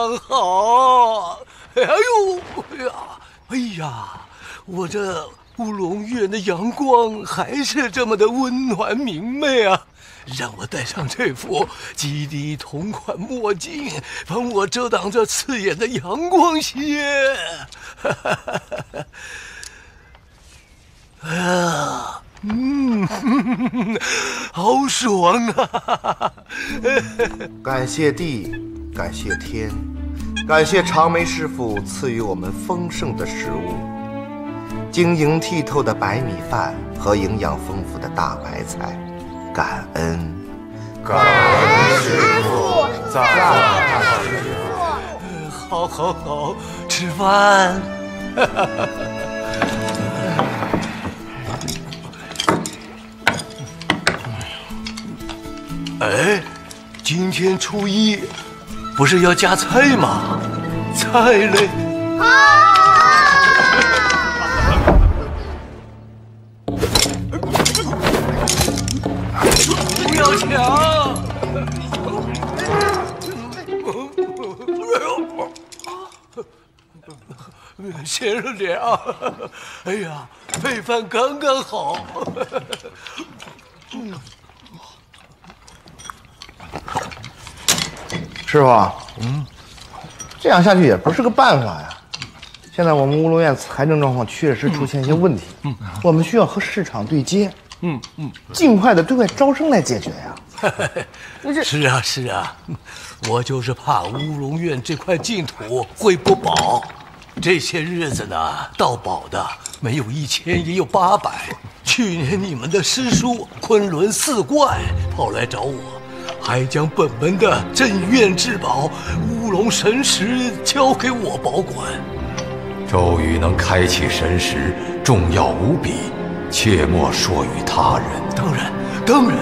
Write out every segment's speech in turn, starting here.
上好！哎呦，哎呀，哎呀，我这乌龙院的阳光还是这么的温暖明媚啊！让我戴上这副基地同款墨镜，帮我遮挡这刺眼的阳光些。啊，嗯，好爽啊！感谢地，感谢天，感谢长梅师傅赐予我们丰盛的食物，晶莹剔透的白米饭和营养丰富的大白菜，感恩，感恩师傅，赞叹师傅。好，好，好，吃饭。哎，今天初一，不是要加菜吗？菜嘞？不要抢！咸了点啊！哎呀，配饭刚刚好。师傅，嗯，这样下去也不是个办法呀。现在我们乌龙院财政状况确实出现一些问题，嗯，我们需要和市场对接，嗯嗯，尽快的对外招生来解决呀。是啊是啊，我就是怕乌龙院这块净土会不保。这些日子呢，到宝的没有一千也有八百。去年你们的师叔昆仑四怪跑来找我，还将本门的镇院至宝乌龙神石交给我保管。咒语能开启神石，重要无比，切莫说与他人。当然，当然，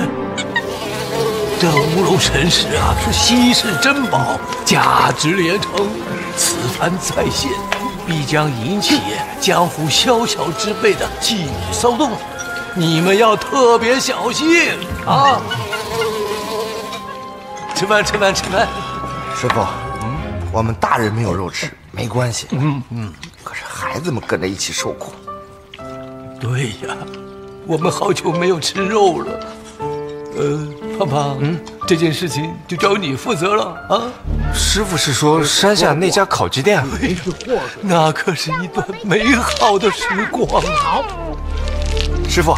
这乌龙神石啊是稀世珍宝，价值连城。此番再现，必将引起江湖宵小之辈的妓女骚动，你们要特别小心啊！吃饭，吃饭，吃饭。师傅，嗯，我们大人没有肉吃，没关系。嗯嗯，可是孩子们跟着一起受苦。对呀，我们好久没有吃肉了。呃，胖胖，嗯，这件事情就交你负责了啊。师傅是说山下那家烤鸡店？没错，那可是一段美好的时光。好，师傅，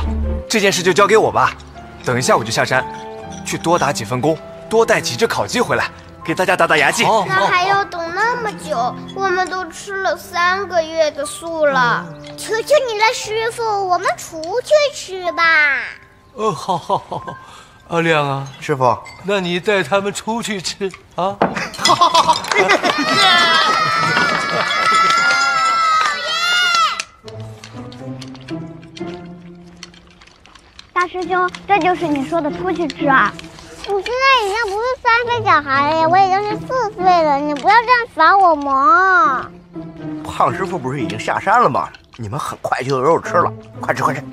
这件事就交给我吧。等一下我就下山，去多打几份工，多带几只烤鸡回来，给大家打打牙祭。那还要等那么久？我们都吃了三个月的素了。求求你了，师傅，我们出去吃吧。哦，好，好，好好，阿亮啊，师傅，那你带他们出去吃啊。好，好，好大师兄，这就是你说的出去吃啊？我现在已经不是三岁小孩了，我已经是四岁了，你不要这样罚我嘛！胖师傅不是已经下山了吗？你们很快就有肉吃了，快吃快吃！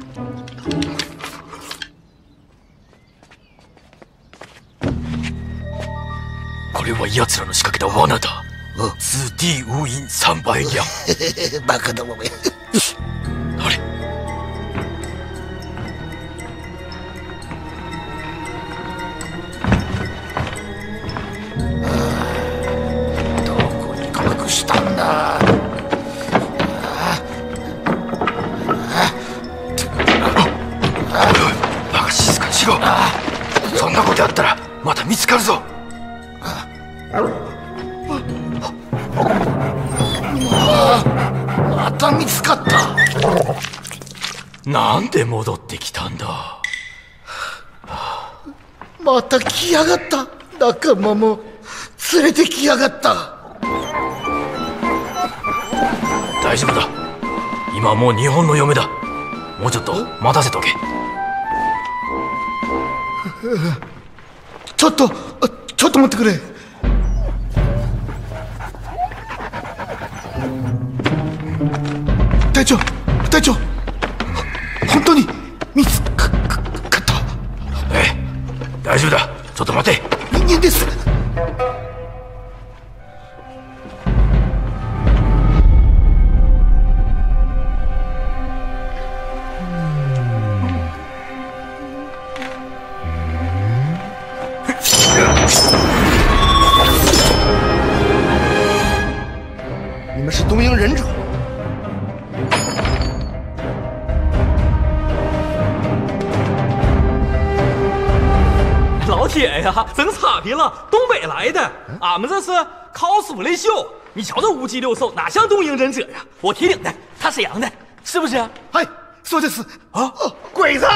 これは奴らの仕掛けた罠だ。ズディウイン三倍量。バカどもめ。あれ したんだバカ静かにしろ。そんなことやったらまた見つかるぞ。また見つかったなんで戻ってきたんだまた来やがった仲間も連れてきやがった大丈夫だ。今はもう日本の嫁だ。もうちょっと待たせとけ。ちょっとちょっと待ってくれ。隊長隊長。本当に見つかかかった。ええ大丈夫だ。ちょっと待て。人間です真差评了，东北来的，俺们这是 cosplay 秀。你瞧这五脊六兽，哪像东瀛忍者呀？我铁岭的，他沈阳的，是不是？はいそうです啊，鬼子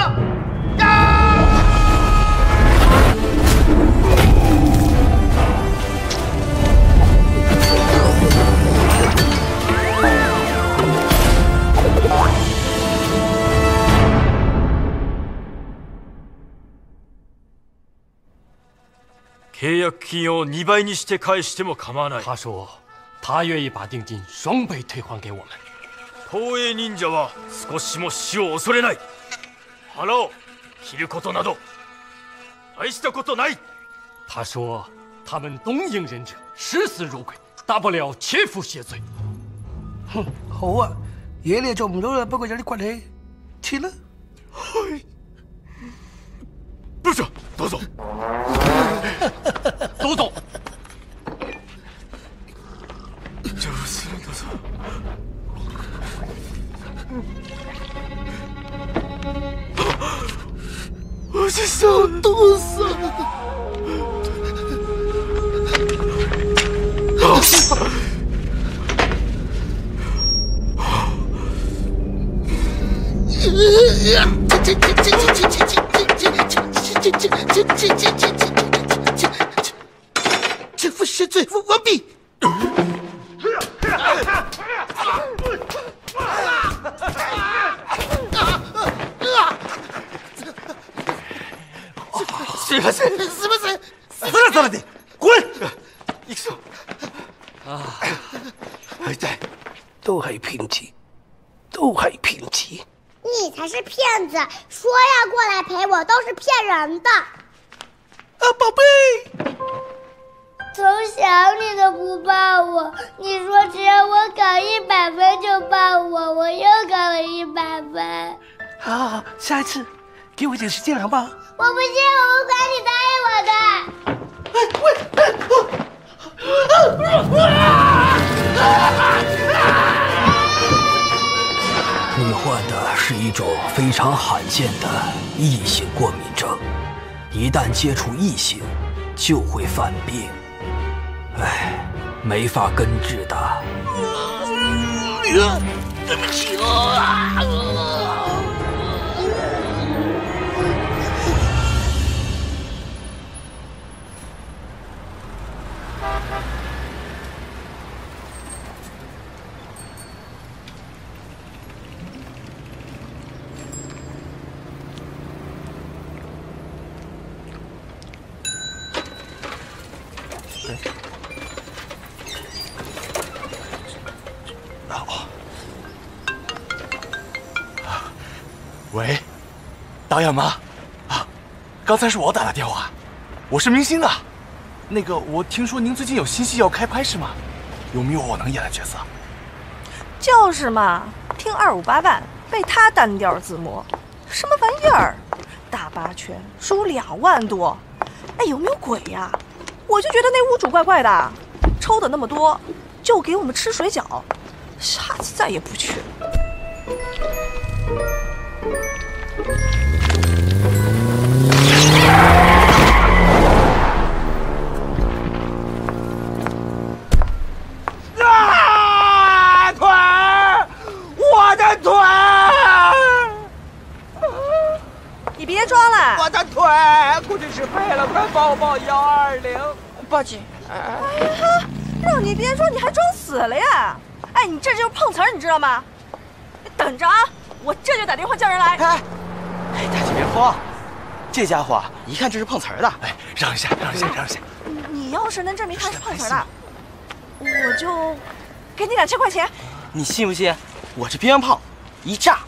契約金を2倍にして返しても構わない。他说，他愿意把定金双倍退还给我们。東映忍者は少しも死を恐れない。腹を切ることなど。大したことない。他说，他们东瀛忍者视死如归，大不了切腹谢罪。好啊嘢你做唔到啦不過有啲骨氣切啦部長どうぞ都走。邪魔するんだ 这这这这这这这这这这不是罪，我我。すみません、すみません。来陪我，都是骗人的。啊宝贝从小你都不抱我，你说只要我考一百分就抱我，我又考了一百分。好好好，下一次给我一点时间好不好？我不信，我不管你答应我的。你患的是一种非常罕见的异性过敏症，一旦接触异性，就会犯病。唉，没法根治的。对不起啊！喂，导演吗？啊，刚才是我打的电话，我是明星啊。那个，我听说您最近有新戏要开拍是吗？有没有我能演的角色？就是嘛，听二五八万被他单调自摸，什么玩意儿？大八圈收两万多，哎，有没有鬼呀？我就觉得那屋主怪怪的，抽的那么多，就给我们吃水饺，下次再也不去了。知道吗？你等着啊，我这就打电话叫人来。哎，哎，大姐别慌，这家伙一看就是碰瓷儿的。哎，让一下，让一下，让一下。你要是能证明他是碰瓷儿的，我就给你两千块钱。你信不信？我这鞭炮一炸，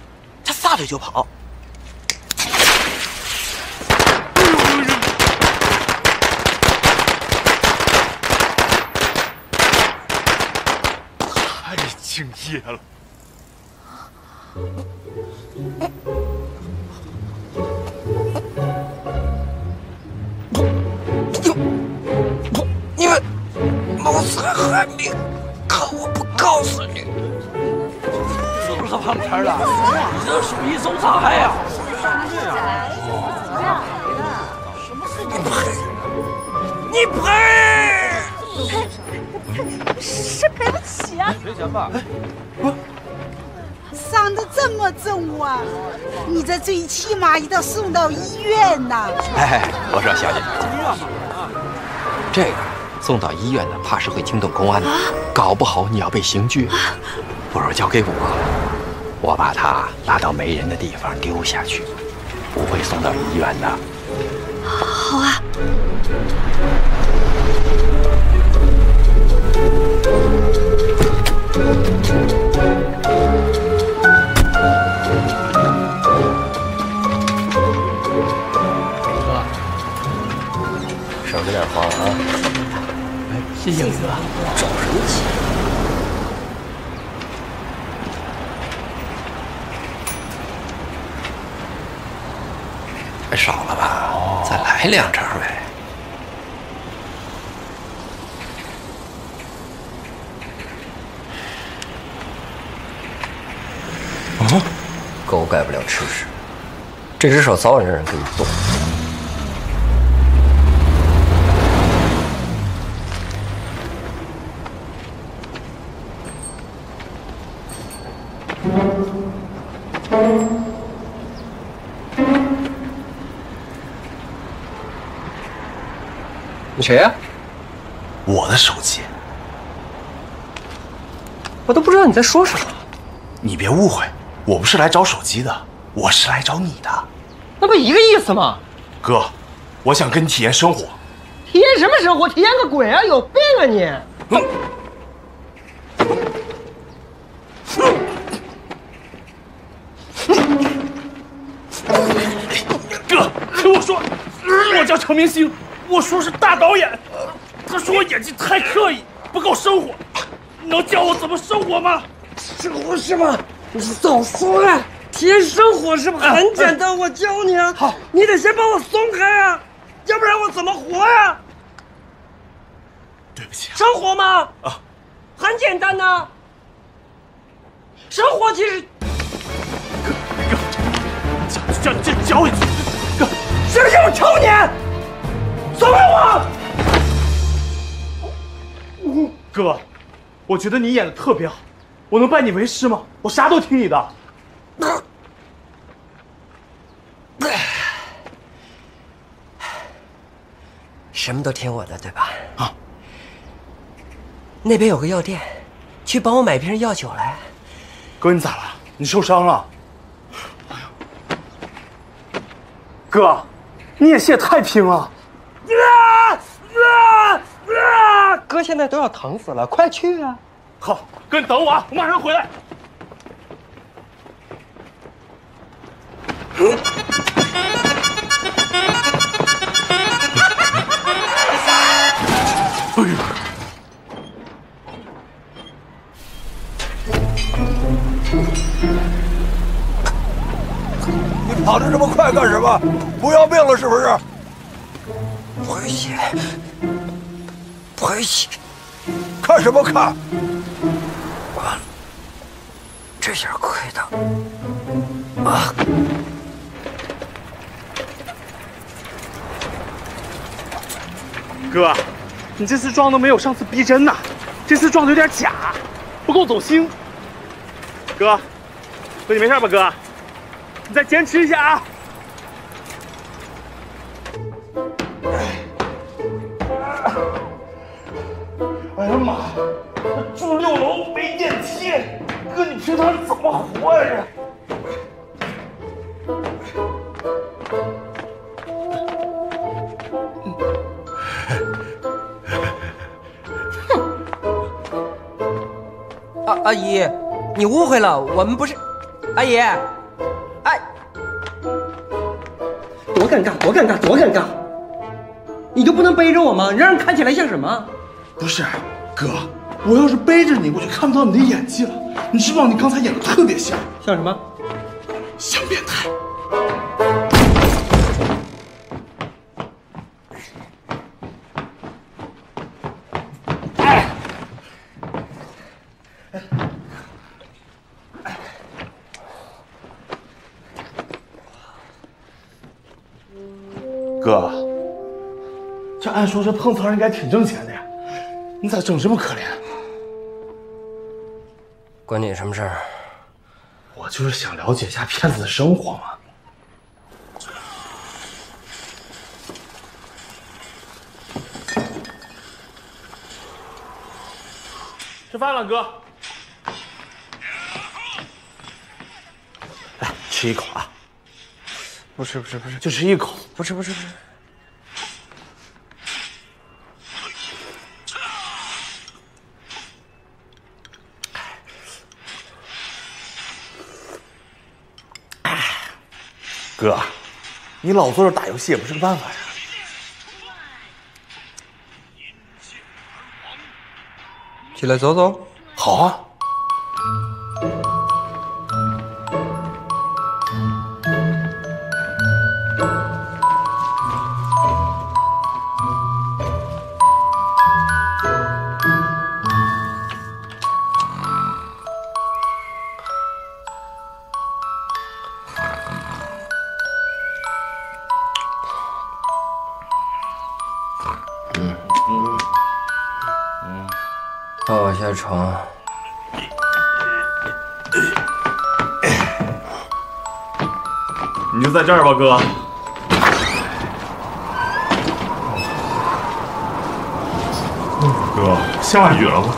他撒腿就跑。太敬业了。你们谋财害命，可我不告诉你！是不是碰瓷儿了？你这属于搜查害呀！你赔！是赔不起啊！赔钱吧！伤得这么重啊！你这最起码也得送到医院呐！哎，我说小姐，这个送到医院呢，怕是会惊动公安的，搞不好你要被刑拘。不如交给我，我把他拉到没人的地方丢下去，不会送到医院的。好啊。谢，谢谢哥，找人气。还少了吧？再来两张呗。哦，狗改不了吃屎，这只手早晚让人给你剁。你谁呀、我的手机，我都不知道你在说什么。你别误会，我不是来找手机的，我是来找你的。那不一个意思吗？哥，我想跟你体验生活。体验什么生活？体验个鬼啊！有病啊你！哥，听我说，我叫程明星，我叔是大导演，他说我演技太刻意，不够生活。能教我怎么生活吗？生活是吗？你早说啊！体验生活是吧？很简单，我教你啊。好，你得先把我松开啊，要不然我怎么活呀？对不起。生活吗？啊，很简单呐。生活其实，哥，教教教教一句，哥，是不是我抽你？松开我！哥，我觉得你演的特别好，我能拜你为师吗？我啥都听你的。什么都听我的，对吧？啊。那边有个药店，去帮我买瓶药酒来。哥，你咋了？你受伤了？哎呦，哥，你演戏也太拼了！啊啊啊！哥现在都要疼死了，快去啊！好，哥，你等我啊，我马上回来。哎呦！你跑得这么快干什么？不要命了是不是？回血，回血！看什么看？完了，这下亏的啊！哥，你这次撞的没有上次逼真呐，这次撞的有点假，不够走心。哥，哥你没事吧？哥，你再坚持一下啊！哎呀妈呀，住六楼没电梯，哥你平常怎么活呀？啊，阿姨，你误会了，我们不是，阿姨，哎，多尴尬，多尴尬，多尴尬！你就不能背着我吗？你让人看起来像什么？不是，哥，我要是背着你，我就看不到你的演技了。你知不知道你刚才演的特别像？像什么？像变态。按说这碰瓷儿应该挺挣钱的呀，你咋整这么可怜？关你什么事儿？我就是想了解一下骗子的生活嘛。吃饭了，哥。来，吃一口啊。不吃不吃不吃，就吃一口。不吃不吃不吃。哥，你老坐这打游戏也不是个办法呀。起来走走。好啊。哥。哥，下雨了吗？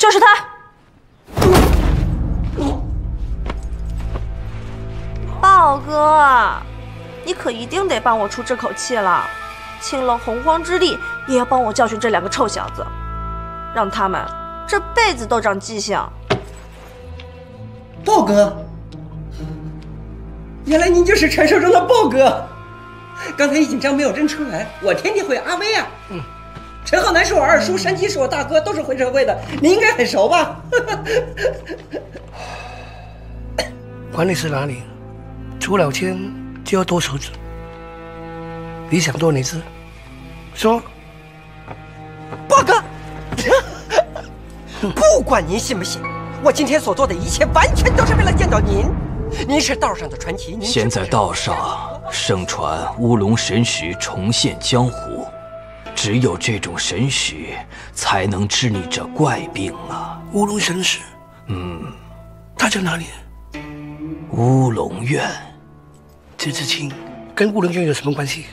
就是他豹哥，你可一定得帮我出这口气了。倾了洪荒之力也要帮我教训这两个臭小子，让他们这辈子都长记性。豹哥，原来您就是传说中的豹哥。刚才一紧张没有认出来，我天天会阿威啊。嗯。陈浩南是我二叔，山鸡是我大哥，都是混社会的，你应该很熟吧？管你是哪里，出了千就要多手指。你想剁哪只？说。豹哥，不管您信不信，我今天所做的一切完全都是为了见到您。您是道上的传奇，您现在道上盛传乌龙神石重现江湖，只有这种神石才能治你这怪病啊！乌龙神使，嗯，他在哪里？乌龙院。这只青跟乌龙院有什么关系？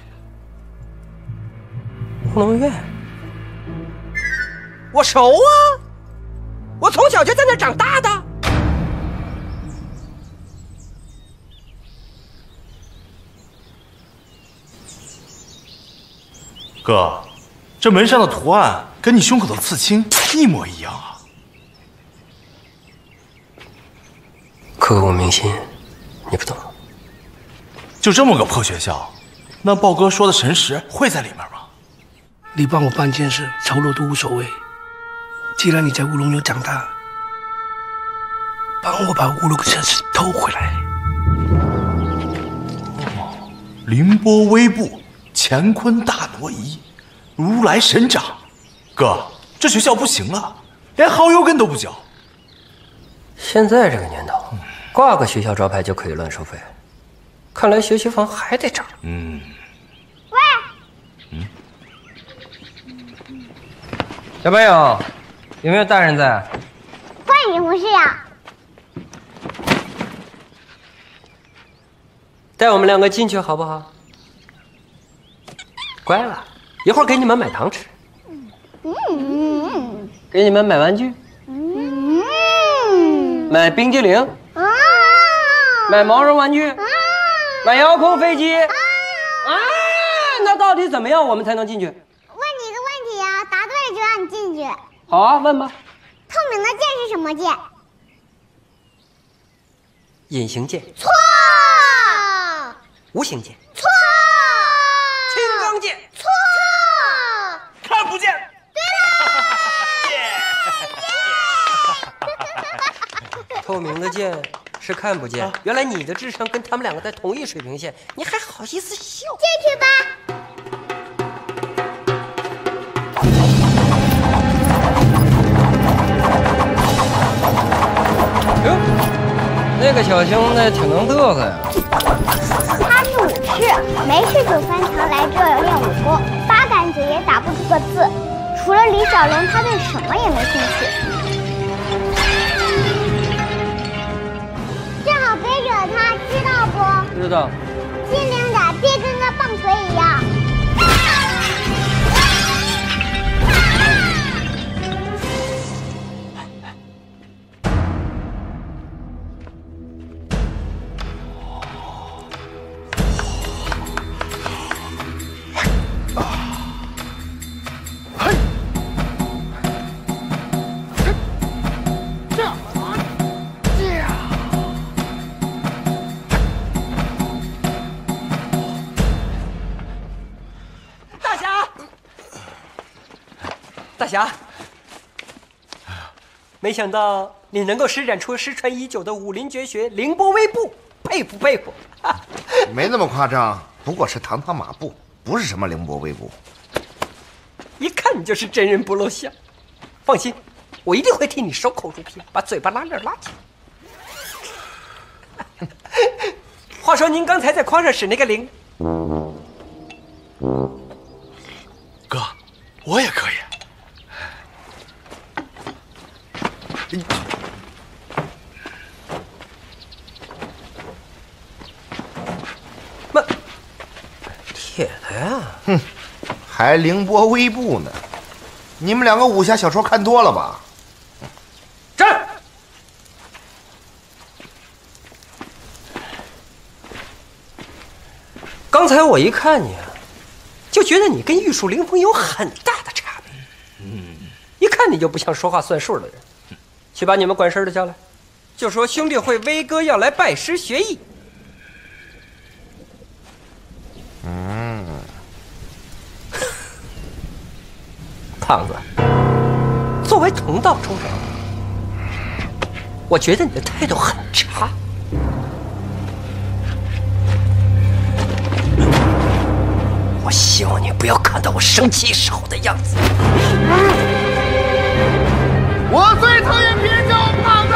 乌龙院，我熟啊，我从小就在那长大的。哥，这门上的图案跟你胸口的刺青一模一样啊！刻骨铭心，你不懂。就这么个破学校，那豹哥说的神石会在里面吗？你帮我办件事，酬劳都无所谓。既然你在乌龙院长大，帮我把乌龙神石偷回来。凌波微步。乾坤大挪移，如来神掌，哥，这学校不行了，连耗油根都不交。现在这个年头，挂个学校招牌就可以乱收费，看来学区房还得涨。嗯。喂。嗯。小朋友，有没有大人在？关你什么事呀。带我们两个进去好不好？乖了，一会儿给你们买糖吃。嗯，给你们买玩具。嗯，买冰激凌。啊，买毛绒玩具。啊，买遥控飞机。啊，那到底怎么样我们才能进去？问你个问题啊，答对了就让你进去。好啊，问吧。透明的剑是什么剑？隐形剑。错。无形剑。错。青钢剑错，看不见。对了，透明的剑 是看不见。原来你的智商跟他们两个在同一水平线，你还好意思笑？进去吧。哟，那个小兄弟挺能嘚瑟呀。他是武士，没事就翻墙来这儿练武功，八竿子也打不出个字。除了李小龙，他对什么也没兴趣。不？知道。侠，没想到你能够施展出失传已久的武林绝学凌波微步，佩服佩服。没那么夸张，不过是堂堂马步，不是什么凌波微步。一看你就是真人不露相。放心，我一定会替你守口如瓶，把嘴巴拉链拉紧。话说您刚才在筐上使那个铃，哥，我也可以。铁的呀。哼还凌波微步呢。你们两个武侠小说看多了吧？站刚才我一看你就觉得你跟玉树临风有很大的差别。嗯。一看你就不像说话算数的人。去把你们管事的叫来，就说兄弟会威哥要来拜师学艺。嗯，胖子，作为同道中人，我觉得你的态度很差。我希望你不要看到我生气时候的样子。我最讨厌别人叫我胖子。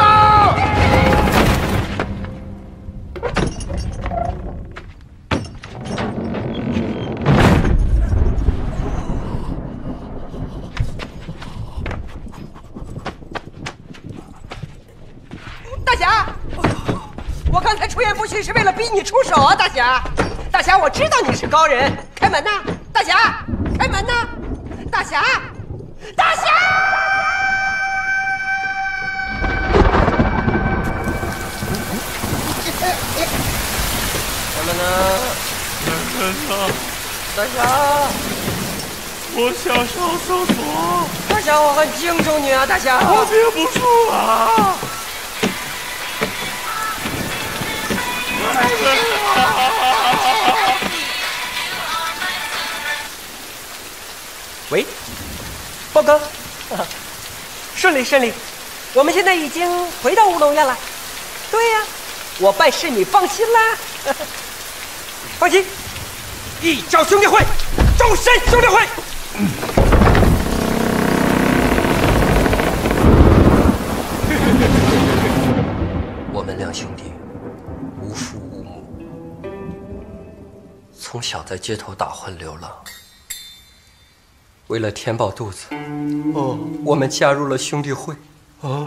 大侠，我刚才出言不逊是为了逼你出手啊，大侠！大侠，我知道你是高人，开门呐！大侠，开门呐！大侠，大侠！什么呢？大侠，我想上厕所。大侠，我很敬重你啊，大侠！我憋不住啊！喂，豹哥，顺利顺利，我们现在已经回到乌龙院了。对呀、我拜师你放心啦，放心，一教兄弟会，终身兄弟会。我们两兄弟无父无母，从小在街头打混流浪。为了填饱肚子，哦，我们加入了兄弟会，啊，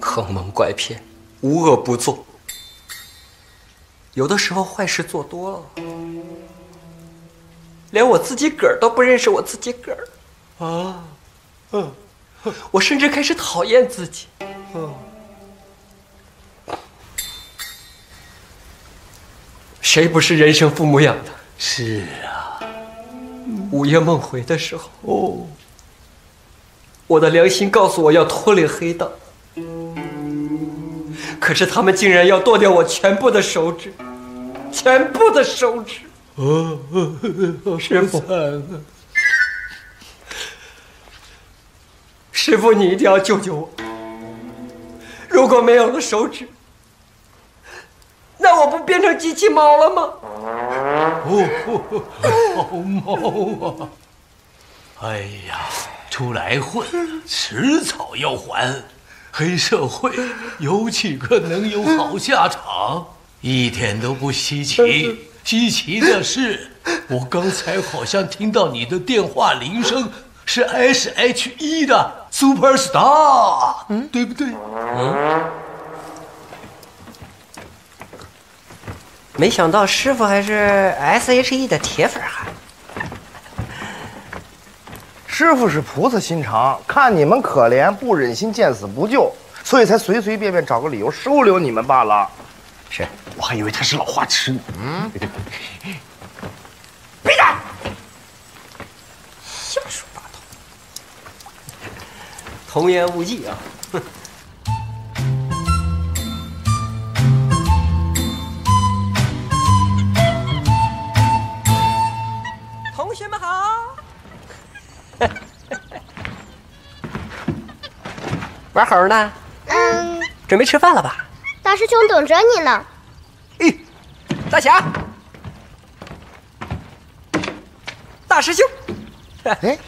坑蒙拐骗，无恶不作。有的时候坏事做多了，连我自己个儿都不认识我自己个儿，啊，嗯，我甚至开始讨厌自己，嗯。谁不是人生父母养的？是啊，午夜梦回的时候，哦，我的良心告诉我要脱离黑道，可是他们竟然要剁掉我全部的手指，全部的手指。哦，师傅，师傅，你一定要救救我！如果没有了手指，那我不变成机器猫了吗？哦，好猫啊！哎呀，出来混，迟早要还。黑社会有几个能有好下场？一点都不稀奇。稀奇的是，我刚才好像听到你的电话铃声是 S H E 的 Super Star，嗯，对不对？嗯。没想到师傅还是 S H E 的铁粉哈。师傅是菩萨心肠，看你们可怜，不忍心见死不救，所以才随随便便找个理由收留你们罢了。是，我还以为他是老花痴呢。嗯，闭嘴！瞎说八道，童言无忌啊！同学们好，玩猴呢？嗯，准备吃饭了吧？大师兄等着你呢。大侠，大师兄，哎，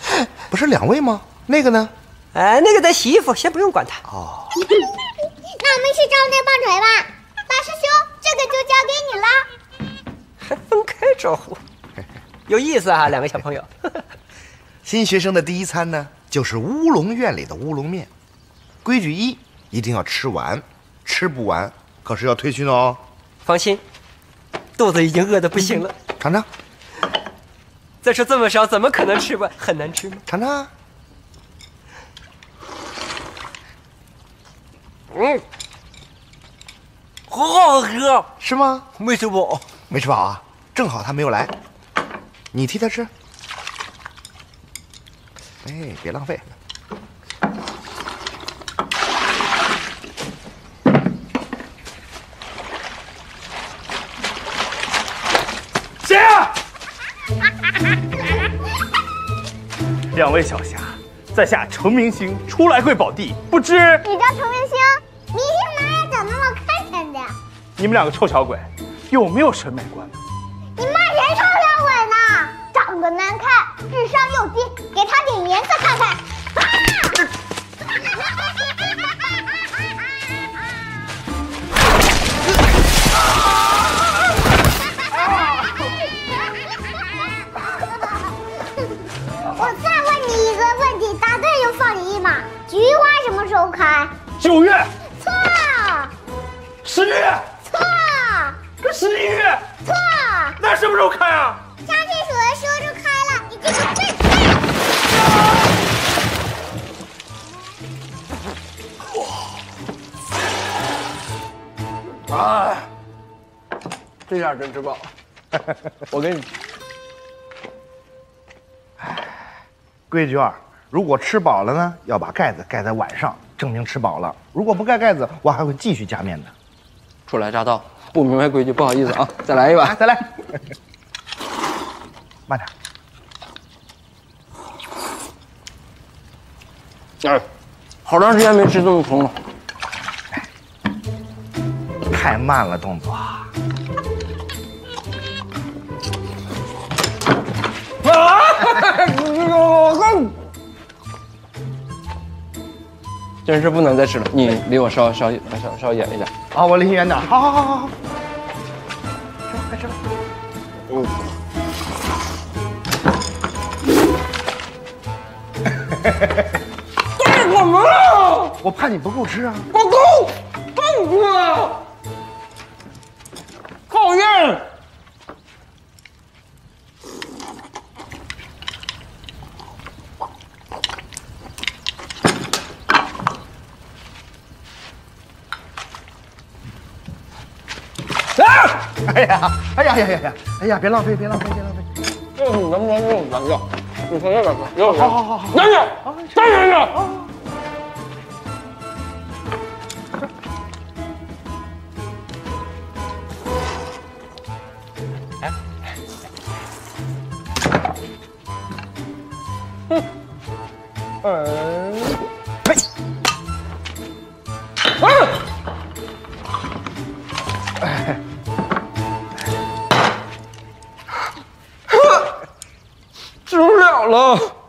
不是两位吗？那个呢？哎，那个在洗衣服，先不用管他。哦，那我们去找那棒槌吧。大师兄，这个就交给你了。还 分开招呼，有意思啊，两位小朋友。新学生的第一餐呢，就是乌龙院里的乌龙面。规矩一，一定要吃完，吃不完可是要退训哦。放心，肚子已经饿得不行了。尝尝，再说这么少，怎么可能吃完？很难吃吗？尝尝。嗯，好好喝，是吗？没吃饱，没吃饱啊？正好他没有来，你替他吃。哎，别浪费。两位小侠，在下程明星，初来贵宝地，不知你叫程明星？明星哪有长那么看看的呀？你们两个臭小鬼，有没有审美观？开？九月、错，十月、错，十一月，错。那什么时候开啊？上厕所的时候就开了，你这个笨蛋！哎，这下真吃饱了。我给你，规矩二：如果吃饱了呢，要把盖子盖在碗上，证明吃饱了；如果不盖盖子，我还会继续加面的。初来乍到，不明白规矩，不好意思啊，再来一碗，再来，慢点。哎，好长时间没吃这么重了。太慢了，动作。真是不能再吃了，你离我稍稍稍稍远一点。啊，我离你远点。好好好好好。吃快吃吧。嗯。干什么了？我怕你不够吃啊。不够，不够啊！讨厌。啊！哎呀，哎呀呀呀呀！哎呀，别浪费，别浪费，别浪费。嗯，能不能用咱就？你从这边喝，有好好好好，等等，等等。嗯，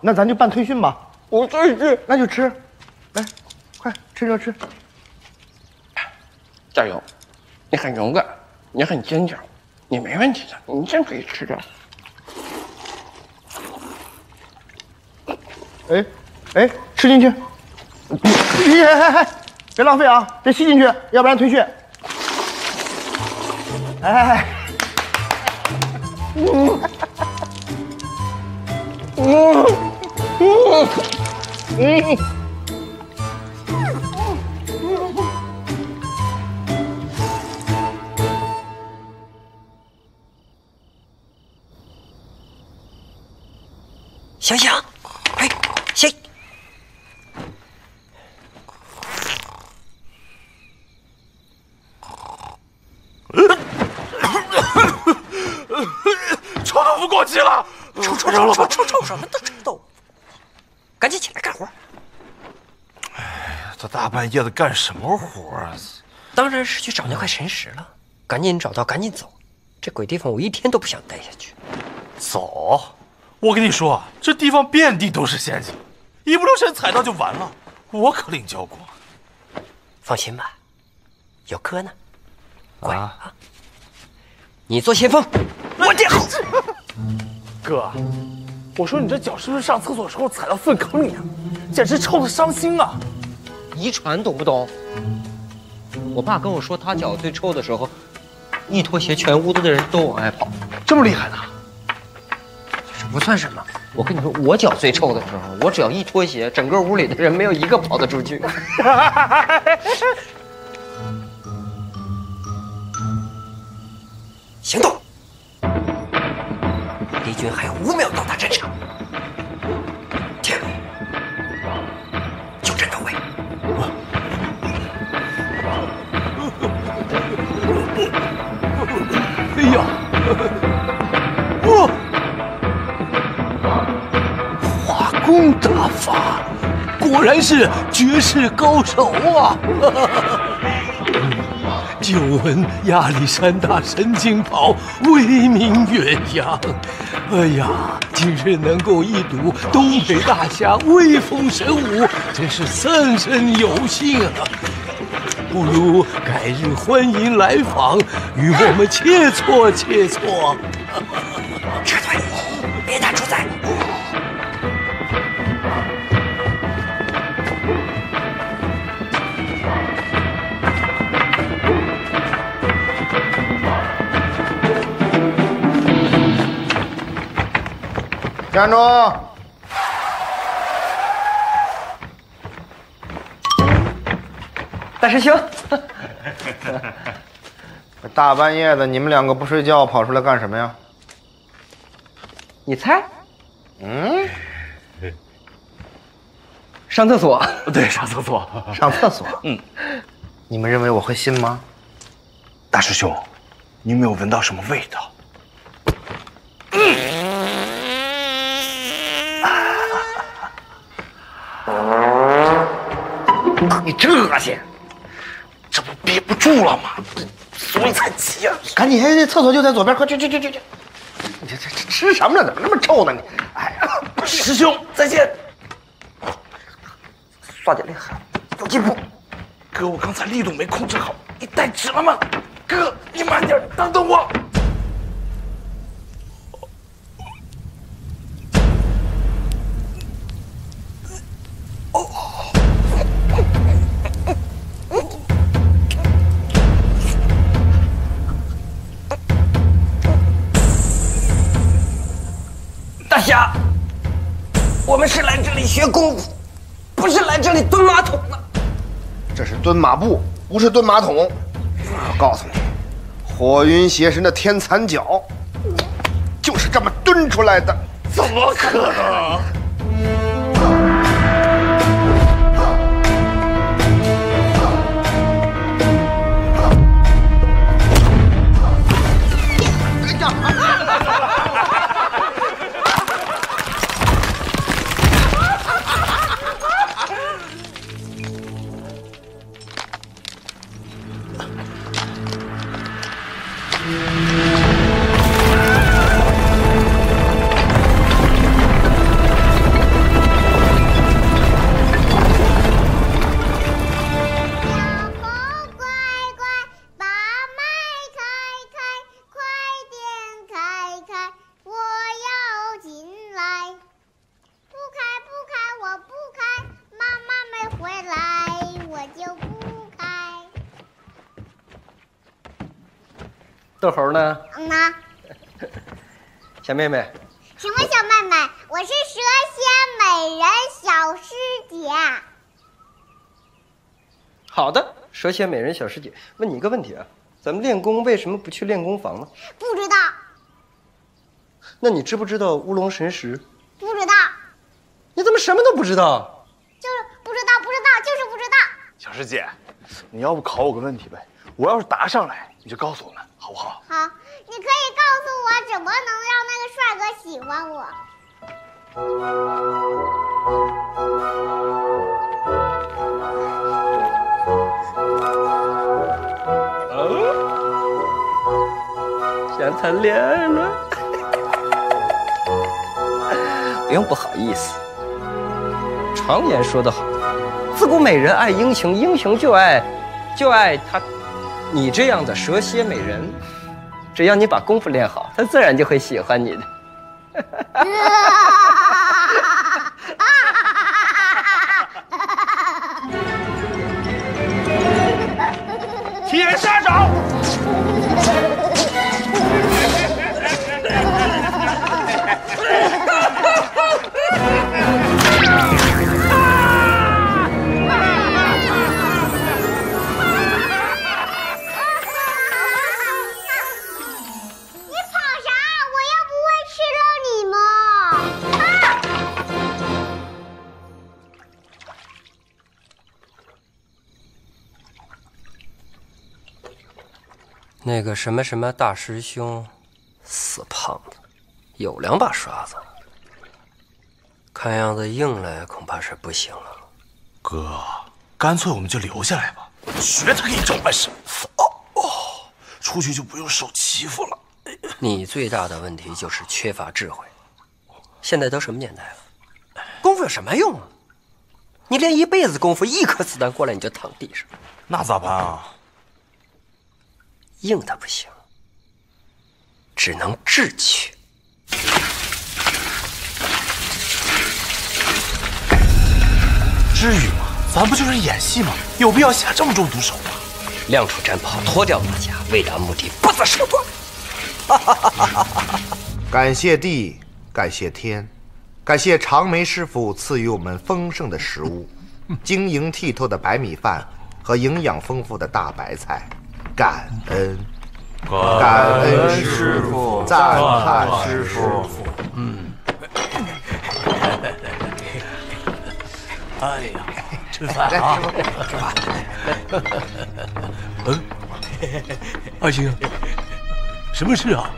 那咱就办退训吧。我退训，那就吃，来，快趁热吃。加油！你很勇敢，你很坚强，你没问题的，你真可以吃掉。哎，哎，吃进去！哎哎哎，别浪费啊，别吸进去，要不然退训。哎哎哎，嗯，嗯，嗯，嗯。想想，哎，醒！臭豆腐过期了，臭臭臭臭臭臭什么的臭豆腐！赶紧起来干活！哎呀，这大半夜的干什么活啊？当然是去找那块神石了。赶紧找到，赶紧走！这鬼地方我一天都不想待下去。走！我跟你说，这地方遍地都是陷阱，一不留神踩到就完了。我可领教过。放心吧，有哥呢。乖啊！你做先锋，我垫后。哥，我说你这脚是不是上厕所时候踩到粪坑里啊？简直臭的伤心啊！遗传懂不懂？我爸跟我说，他脚最臭的时候，一脱鞋，全屋子的人都往外跑。这么厉害呢？这不算什么。我跟你说，我脚最臭的时候，我只要一脱鞋，整个屋里的人没有一个跑得出去。行动！敌军还有五秒到达战场。呀！哇！化功大法，果然是绝世高手啊！久闻亚历山大神经袍，威名远扬。哎呀，今日能够一睹东北大侠威风神武，真是三生有幸啊！不如改日欢迎来访，与我们切磋切磋。撤退，别打主宰。站住！大师兄，大半夜的，你们两个不睡觉，跑出来干什么呀？你猜？嗯，上厕所。对，上厕所。上厕所。嗯，你们认为我会信吗？大师兄，你有没有闻到什么味道？你真恶心！憋不住了嘛？所以才急啊！赶紧，哎，厕所就在左边，快去去去去去！你这这这吃什么了？怎么那么臭呢？你，哎呀，师兄再见。刷点厉害，有进步。哥，我刚才力度没控制好，你带纸了吗？哥，你慢点，等等我。大侠，我们是来这里学功夫，不是来这里蹲马桶的。这是蹲马步，不是蹲马桶。我告诉你，火云邪神的天残脚就是这么蹲出来的。怎么可能？小妹妹，请问小妹妹，我是蛇蝎美人小师姐。好的，蛇蝎美人小师姐，问你一个问题啊，咱们练功为什么不去练功房呢？不知道，那你知不知道乌龙神石？不知道，你怎么什么都不知道？就是不知道，不知道，就是不知道。小师姐，你要不考我个问题呗？我要是答上来，你就告诉我们，好不好？好，你可以告诉我怎么能让那个帅哥喜欢我？哦想谈恋爱了？不用不好意思。常言说得好，自古美人爱英雄，英雄就爱就爱他，你这样的蛇蝎美人。只要你把功夫练好，他自然就会喜欢你的。铁砂掌。那个什么什么大师兄，死胖子，有两把刷子，看样子硬来恐怕是不行了。哥，干脆我们就留下来吧，学他给你找办事。哦哦，出去就不用受欺负了。你最大的问题就是缺乏智慧。现在都什么年代了，功夫有什么用啊？你练一辈子功夫，一颗子弹过来你就躺地上，那咋办啊？硬的不行，只能智取。至于吗？咱不就是演戏吗？有必要下这么重毒手吗？亮出战袍，脱掉马甲，为达目的不择手段。感谢地，感谢天，感谢长梅师傅赐予我们丰盛的食物，晶莹剔透的白米饭和营养丰富的大白菜，感恩，感恩师傅，赞叹师傅。嗯。哎呀，吃饭啊！吃饭。嗯，阿星，什么事啊？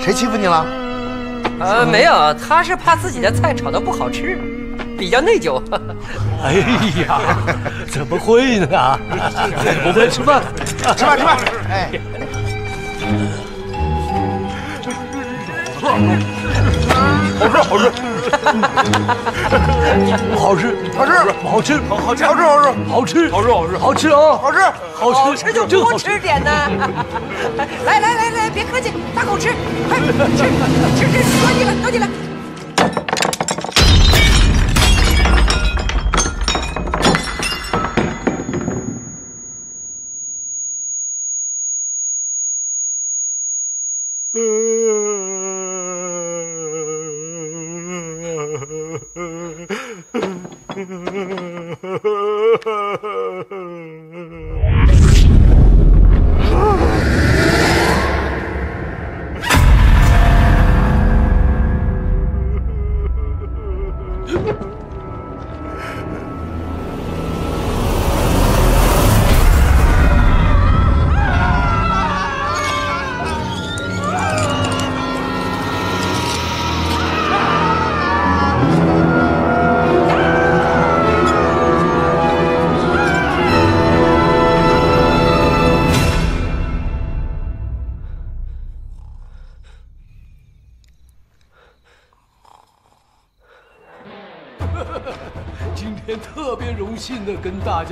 谁欺负你了？呃，没有，他是怕自己的菜炒的不好吃，比较内疚。哎呀，怎么会呢？我 们吃饭，吃饭，吃饭。哎。好吃，好吃，好吃，好吃，好吃，好吃，好吃，好吃，好吃，好吃，好吃，好吃啊！好吃，好吃，好吃就多吃点呢。来来来来，别客气，大口吃，快吃，吃吃，多进来，多你了。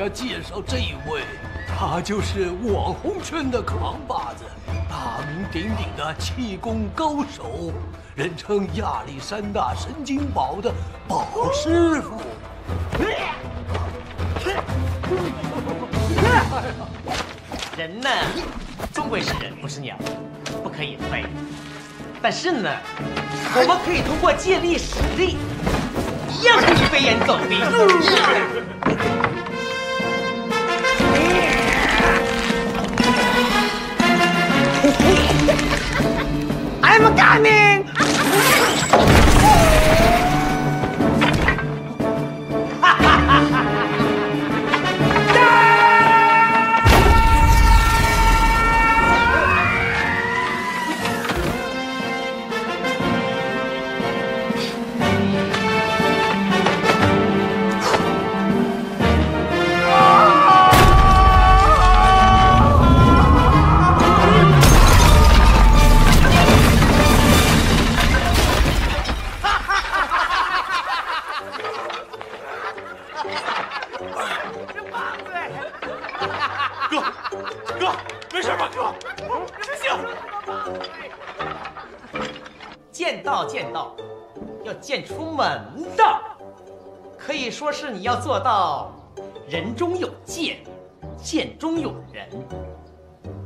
家介绍这一位，他就是网红圈的扛把子，大名鼎鼎的气功高手，人称亚历山大神经堡的宝师傅。人呢，终归是人，不是鸟，不可以飞。但是呢，我们可以通过借力使力。一样可以飞檐走壁。I'm coming。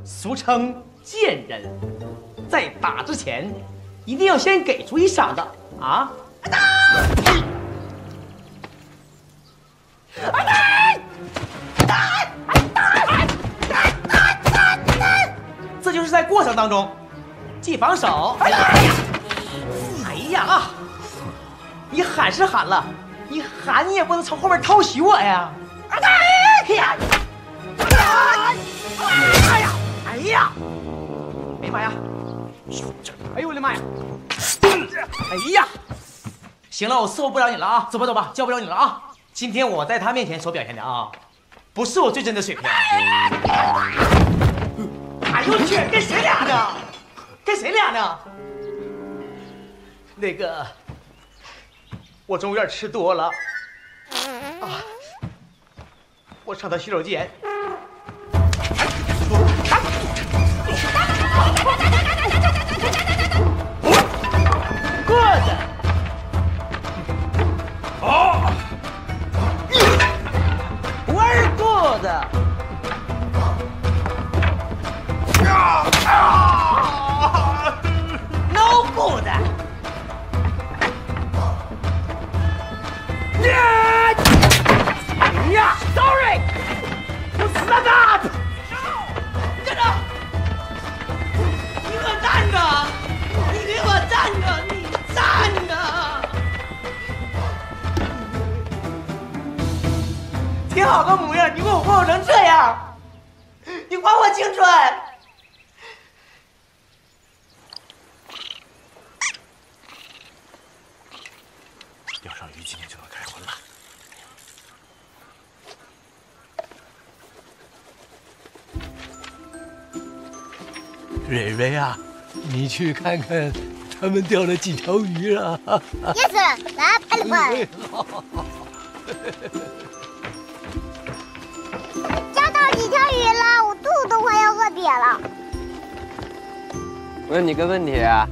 俗称贱人。在打之前，一定要先给出一嗓子啊！这就是在过程当中，既防守。哎呀！哎呀啊！你喊是喊了，你喊你也不能从后面偷袭我呀！哎呀！哎呀！哎呀！哎呀！哎呦我的妈呀！哎呀！行了，我伺候不了你了啊！走吧走吧，教不了你了啊！今天我在他面前所表现的啊，不是我最真的水平。哎呦我去，跟谁俩呢？跟谁俩呢？那个，我中午有点吃多了啊，我上趟洗手间。Good。好。Very good。好个模样，你给我霍霍成这样，你还我青春！钓上鱼今天就能开荤了。蕊蕊啊，你去看看他们钓了几条鱼啊？Yes 来拍了拍。钓到几条鱼了？我肚子都快要饿瘪了。问你个问题啊，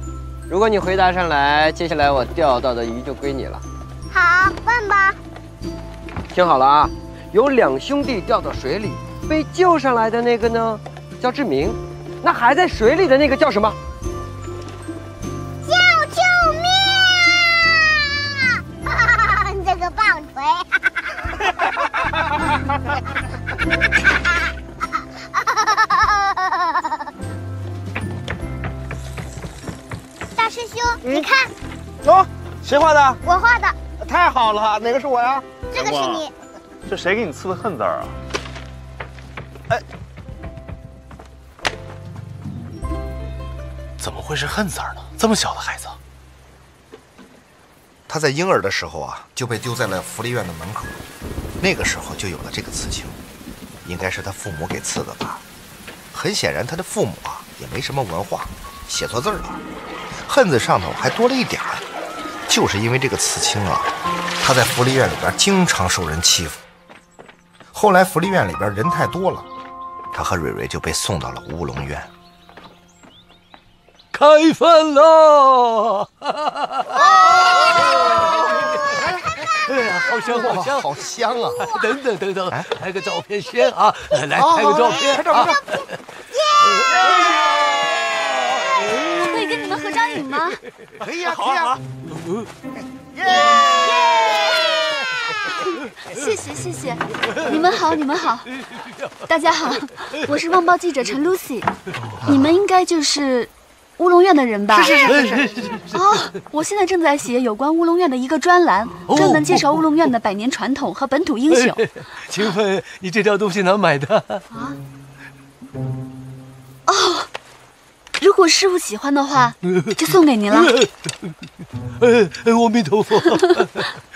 如果你回答上来，接下来我钓到的鱼就归你了。好，问吧。听好了啊，有两兄弟掉到水里，被救上来的那个呢叫志明，那还在水里的那个叫什么？好了，哪个是我呀？这个是你。这谁给你刺的恨字儿啊？哎，怎么会是恨字儿呢？这么小的孩子，他在婴儿的时候啊，就被丢在了福利院的门口，那个时候就有了这个刺青，应该是他父母给刺的吧。很显然，他的父母啊也没什么文化，写错字儿了，恨字上头还多了一点儿。就是因为这个刺青啊，他在福利院里边经常受人欺负。后来福利院里边人太多了，他和蕊蕊就被送到了乌龙院。开饭喽！哎呀，好香好香，好香啊！等等等等，拍个照片先啊！来来，拍个照片拍照啊！可以跟你们合张影吗？可以啊，可以啊！谢谢谢谢，你们好你们好，大家好，我是旺报记者陈 Lucy，你们应该就是乌龙院的人吧？是是是是是是哦，我现在正在写有关乌龙院的一个专栏，专门介绍乌龙院的百年传统和本土英雄。请问你这条东西哪买的？啊哦，如果师傅喜欢的话，就送给您了。阿弥陀佛。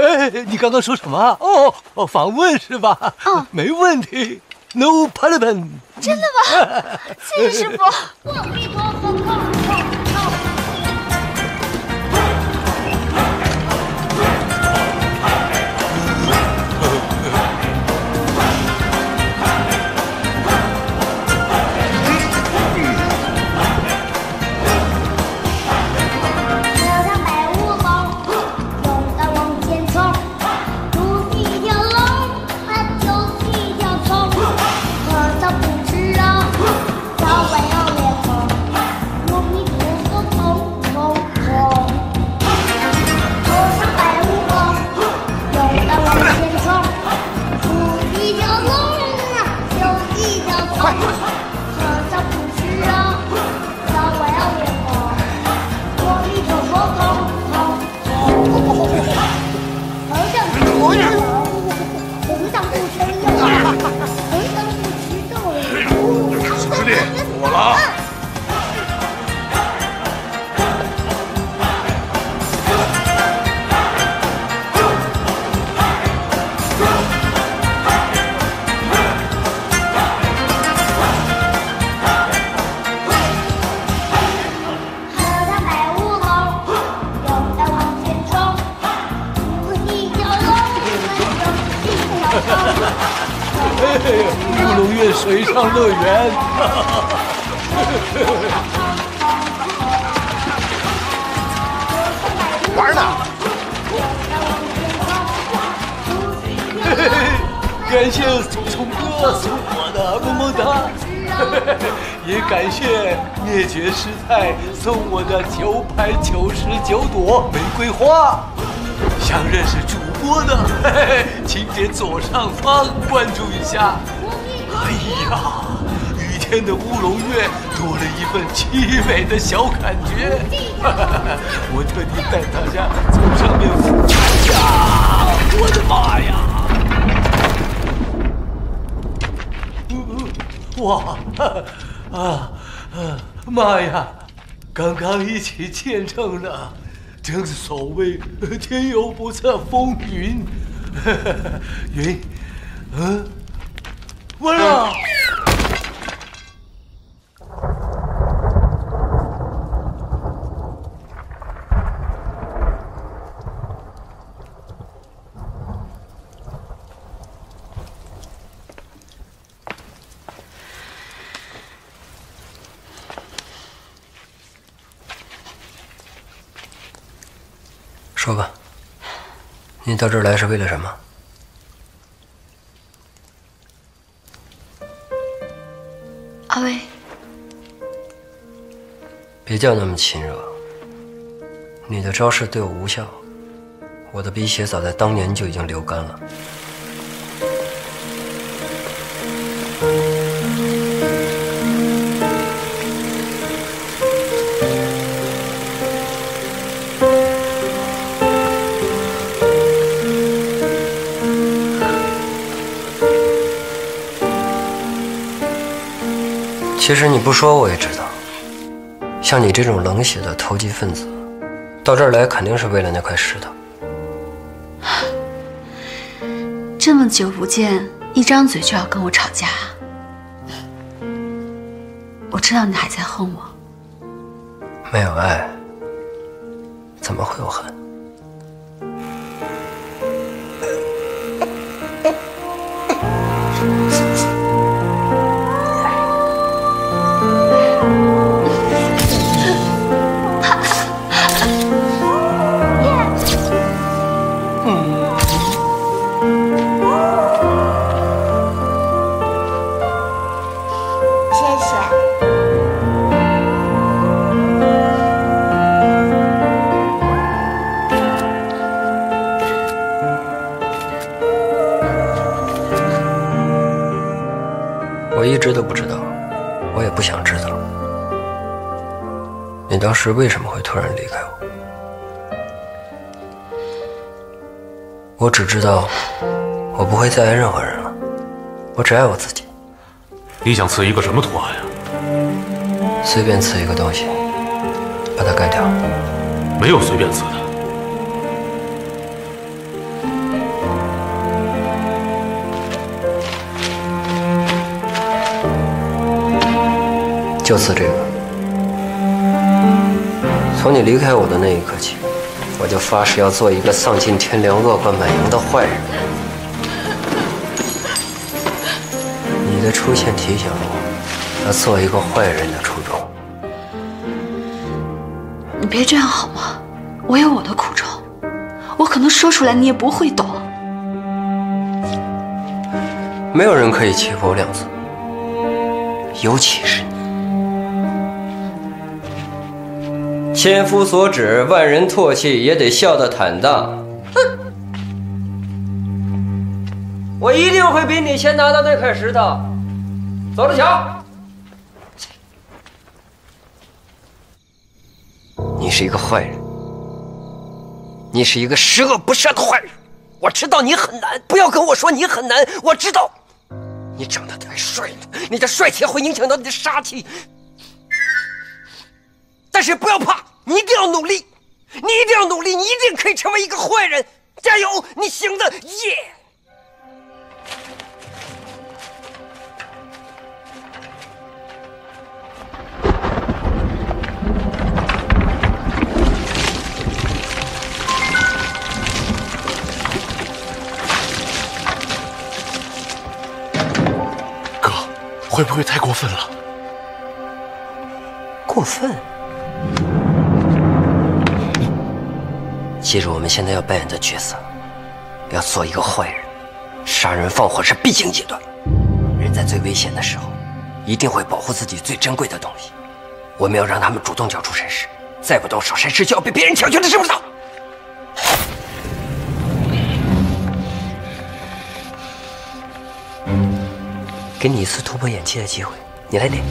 哎，你刚刚说什么？哦哦，访问是吧？哦，没问题，No problem。真的吗？谢谢师傅。乐园。玩呢？感谢聪哥送我的么么哒，也感谢灭绝师太送我的九百九十九朵玫瑰花。想认识主播的，请点左上方关注一下。哎呀，天的乌龙院多了一份凄美的小感觉，我特地带大家从上面俯呀，我的妈呀！哇，啊啊妈呀！刚刚一起见证了，正所谓天有不测风云，云，嗯，完了。说吧，你到这儿来是为了什么？阿威，别叫那么亲热。你的招式对我无效，我的鼻血早在当年就已经流干了。其实你不说我也知道，像你这种冷血的投机分子，到这儿来肯定是为了那块石头。这么久不见，一张嘴就要跟我吵架，我知道你还在恨我。没有爱，你当时为什么会突然离开我？我只知道，我不会再爱任何人了，我只爱我自己。你想刺一个什么图案呀？随便刺一个东西，把它盖掉。没有随便刺的。就刺这个。从你离开我的那一刻起，我就发誓要做一个丧尽天良、恶贯满盈的坏人。你的出现提醒了我，要做一个坏人的初衷。你别这样好吗？我有我的苦衷，我可能说出来你也不会懂。没有人可以欺负我两次，尤其是千夫所指，万人唾弃，也得笑得坦荡。哼！我一定会比你先拿到那块石头。走着瞧。你是一个坏人，你是一个十恶不赦的坏人。我知道你很难，不要跟我说你很难。我知道，你长得太帅了，你的帅气会影响到你的杀气。但是不要怕，定要努力，你一定要努力，你一定可以成为一个坏人。加油，你行的，耶！会不会太过分了？过分？记住，我们现在要扮演的角色，要做一个坏人。杀人放火是必经阶段。人在最危险的时候，一定会保护自己最珍贵的东西。我们要让他们主动交出身世，再不动手，身世就要被别人抢去了，知不知道？给你一次突破演技的机会，你来点，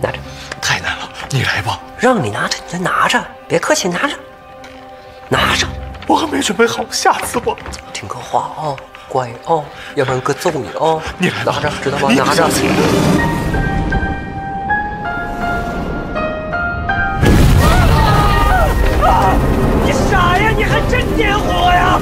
拿着。太难了，你来吧。让你拿着，你就拿着，别客气，拿着，拿着。我还没准备好，下次吧。听哥话哦，乖哦，要不然哥揍你哦。你来拿着，知道吗？拿着。你傻呀？你还真点火呀？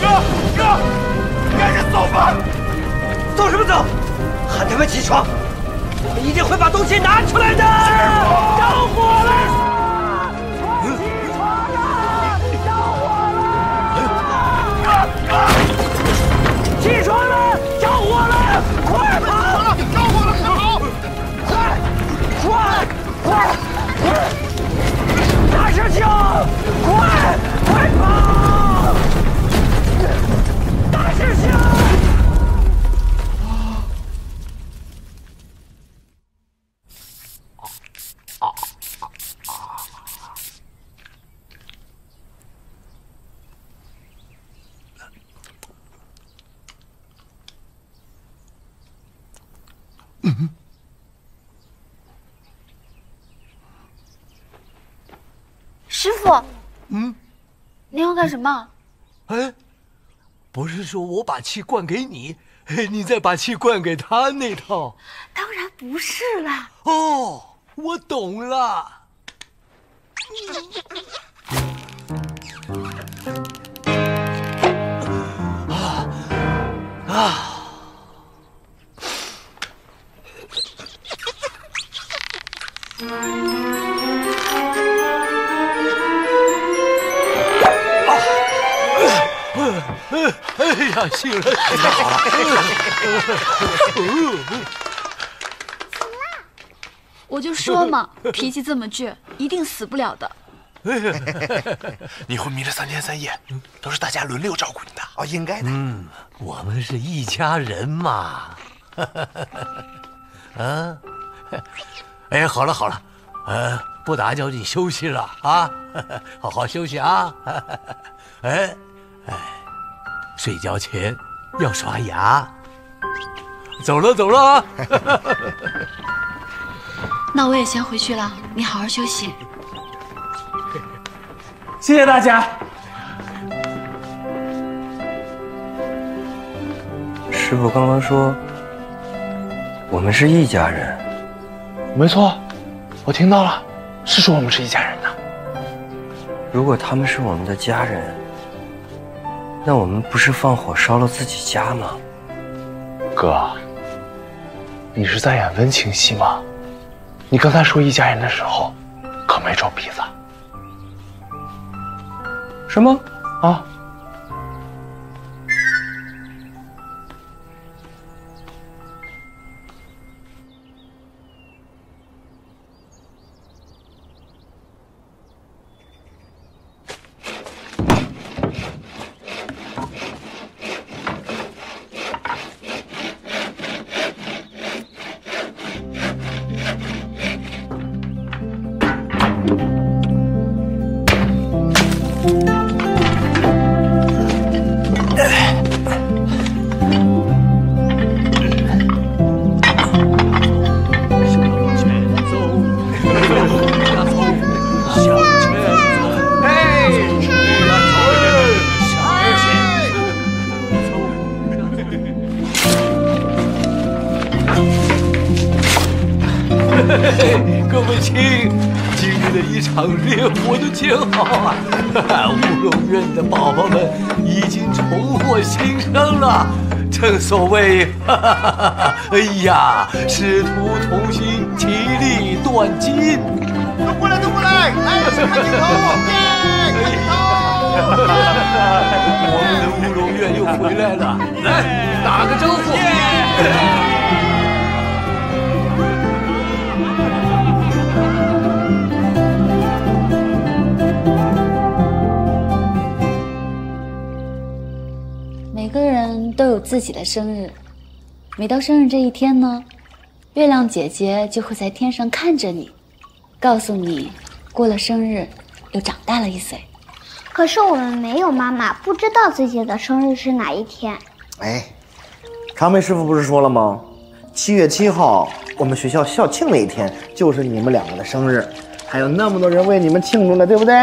哥哥，赶紧走吧！走什么走？喊他们起床，我们一定会把东西拿出来的。着火了！起床了！着火了！快跑！着火了，快跑！快快快快！拿上枪！快快跑！拿上枪！师傅，嗯，您要干什么？哎，不是说我把气灌给你，你再把气灌给他那套？当然不是啦。哦，我懂了。啊啊！哎呀，醒了，太好了！我就说嘛，脾气这么倔，一定死不了的。你昏迷了三天三夜，都是大家轮流照顾你的。哦，应该的。嗯，我们是一家人嘛。啊，哎，好了好了，呃，不打搅你休息了啊，好好休息啊。哎哎，睡觉前要刷牙。走了走了啊。那我也先回去了，你好好休息。谢谢大家。师傅刚刚说，我们是一家人。没错，我听到了，是说我们是一家人呢。如果他们是我们的家人，那我们不是放火烧了自己家吗？哥，你是在演温情戏吗？你刚才说一家人的时候，可没皱鼻子。什么？啊？哎呀，师徒同心，其利断金。都过来，都过来，来，看镜头，耶，看镜头。我们的乌龙院又回来了，来打个招呼。每个人都有自己的生日，每到生日这一天呢，月亮姐姐就会在天上看着你，告诉你过了生日又长大了一岁。可是我们没有妈妈，不知道自己的生日是哪一天。哎，长梅师傅不是说了吗？七月七号，我们学校校庆那一天，就是你们两个的生日，还有那么多人为你们庆祝呢，对不对？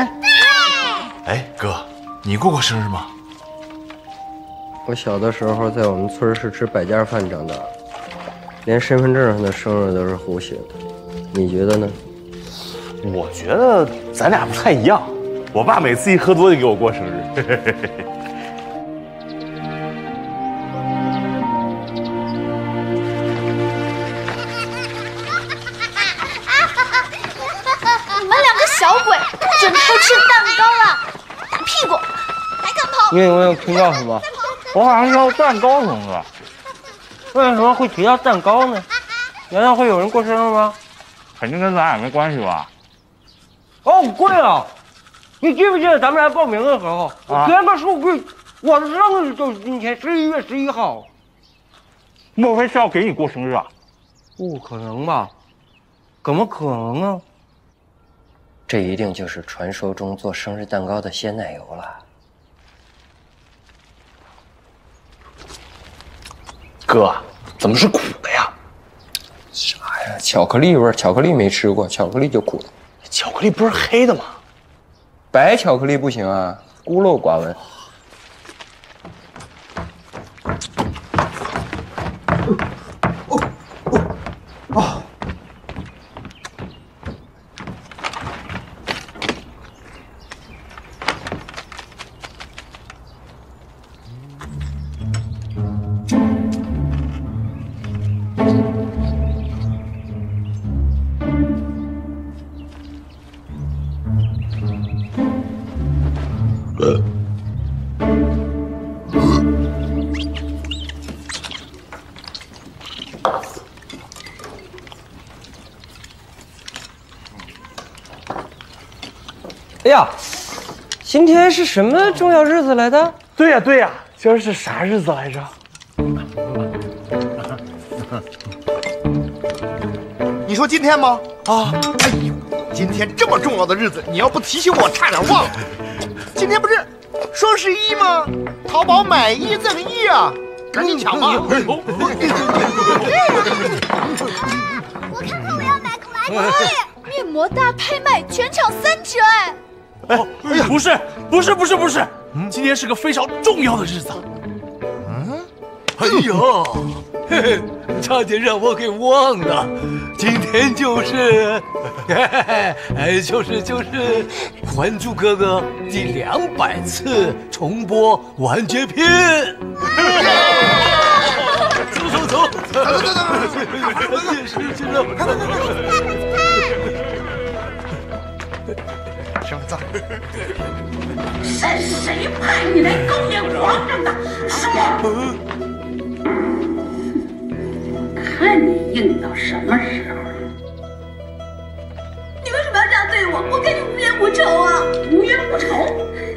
哎，哥，你过过生日吗？我小的时候在我们村是吃百家饭长大的，连身份证上的生日都是胡写的。你觉得呢？我觉得咱俩不太一样。我爸每次一喝多就给我过生日。你们两个小鬼，准偷吃蛋糕了！打屁股，还敢跑？你有没有听到什么？我好像要蛋糕生日，为什么会提到蛋糕呢？难道会有人过生日吗？肯定跟咱俩没关系吧？哦，对了，你记不记得咱们来报名的时候，啊填个数据，我的生日就是今天十一月十一号。莫非是要给你过生日啊？不可能吧？怎么可能呢？这一定就是传说中做生日蛋糕的鲜奶油了。哥，怎么是苦的呀？啥呀？巧克力味儿，巧克力没吃过，巧克力就苦的。巧克力不是黑的吗？白巧克力不行啊，孤陋寡闻。天是什么重要日子来的？对呀对呀，今儿是啥日子来着？你说今天吗？啊！哎呦，今天这么重要的日子，你要不提醒我，差点忘了。今天不是双十一吗？淘宝买一赠一啊，赶紧抢吧！我看看我要买个玩具。面膜大拍卖，全场三折哎！哦，哎呀，不是，不是，不是，不是，今天是个非常重要的日子。嗯，哎呦，嘿嘿，差点让我给忘了，今天就是，嘿嘿嘿，哎，就是就是《还珠格格》第两百次重播完结篇。走走走，走走走，电视去了。身份证。是谁派你来勾引皇上的？说！看你硬到什么时候！你为什么要这样对我？我跟你无冤无仇啊！无冤无仇！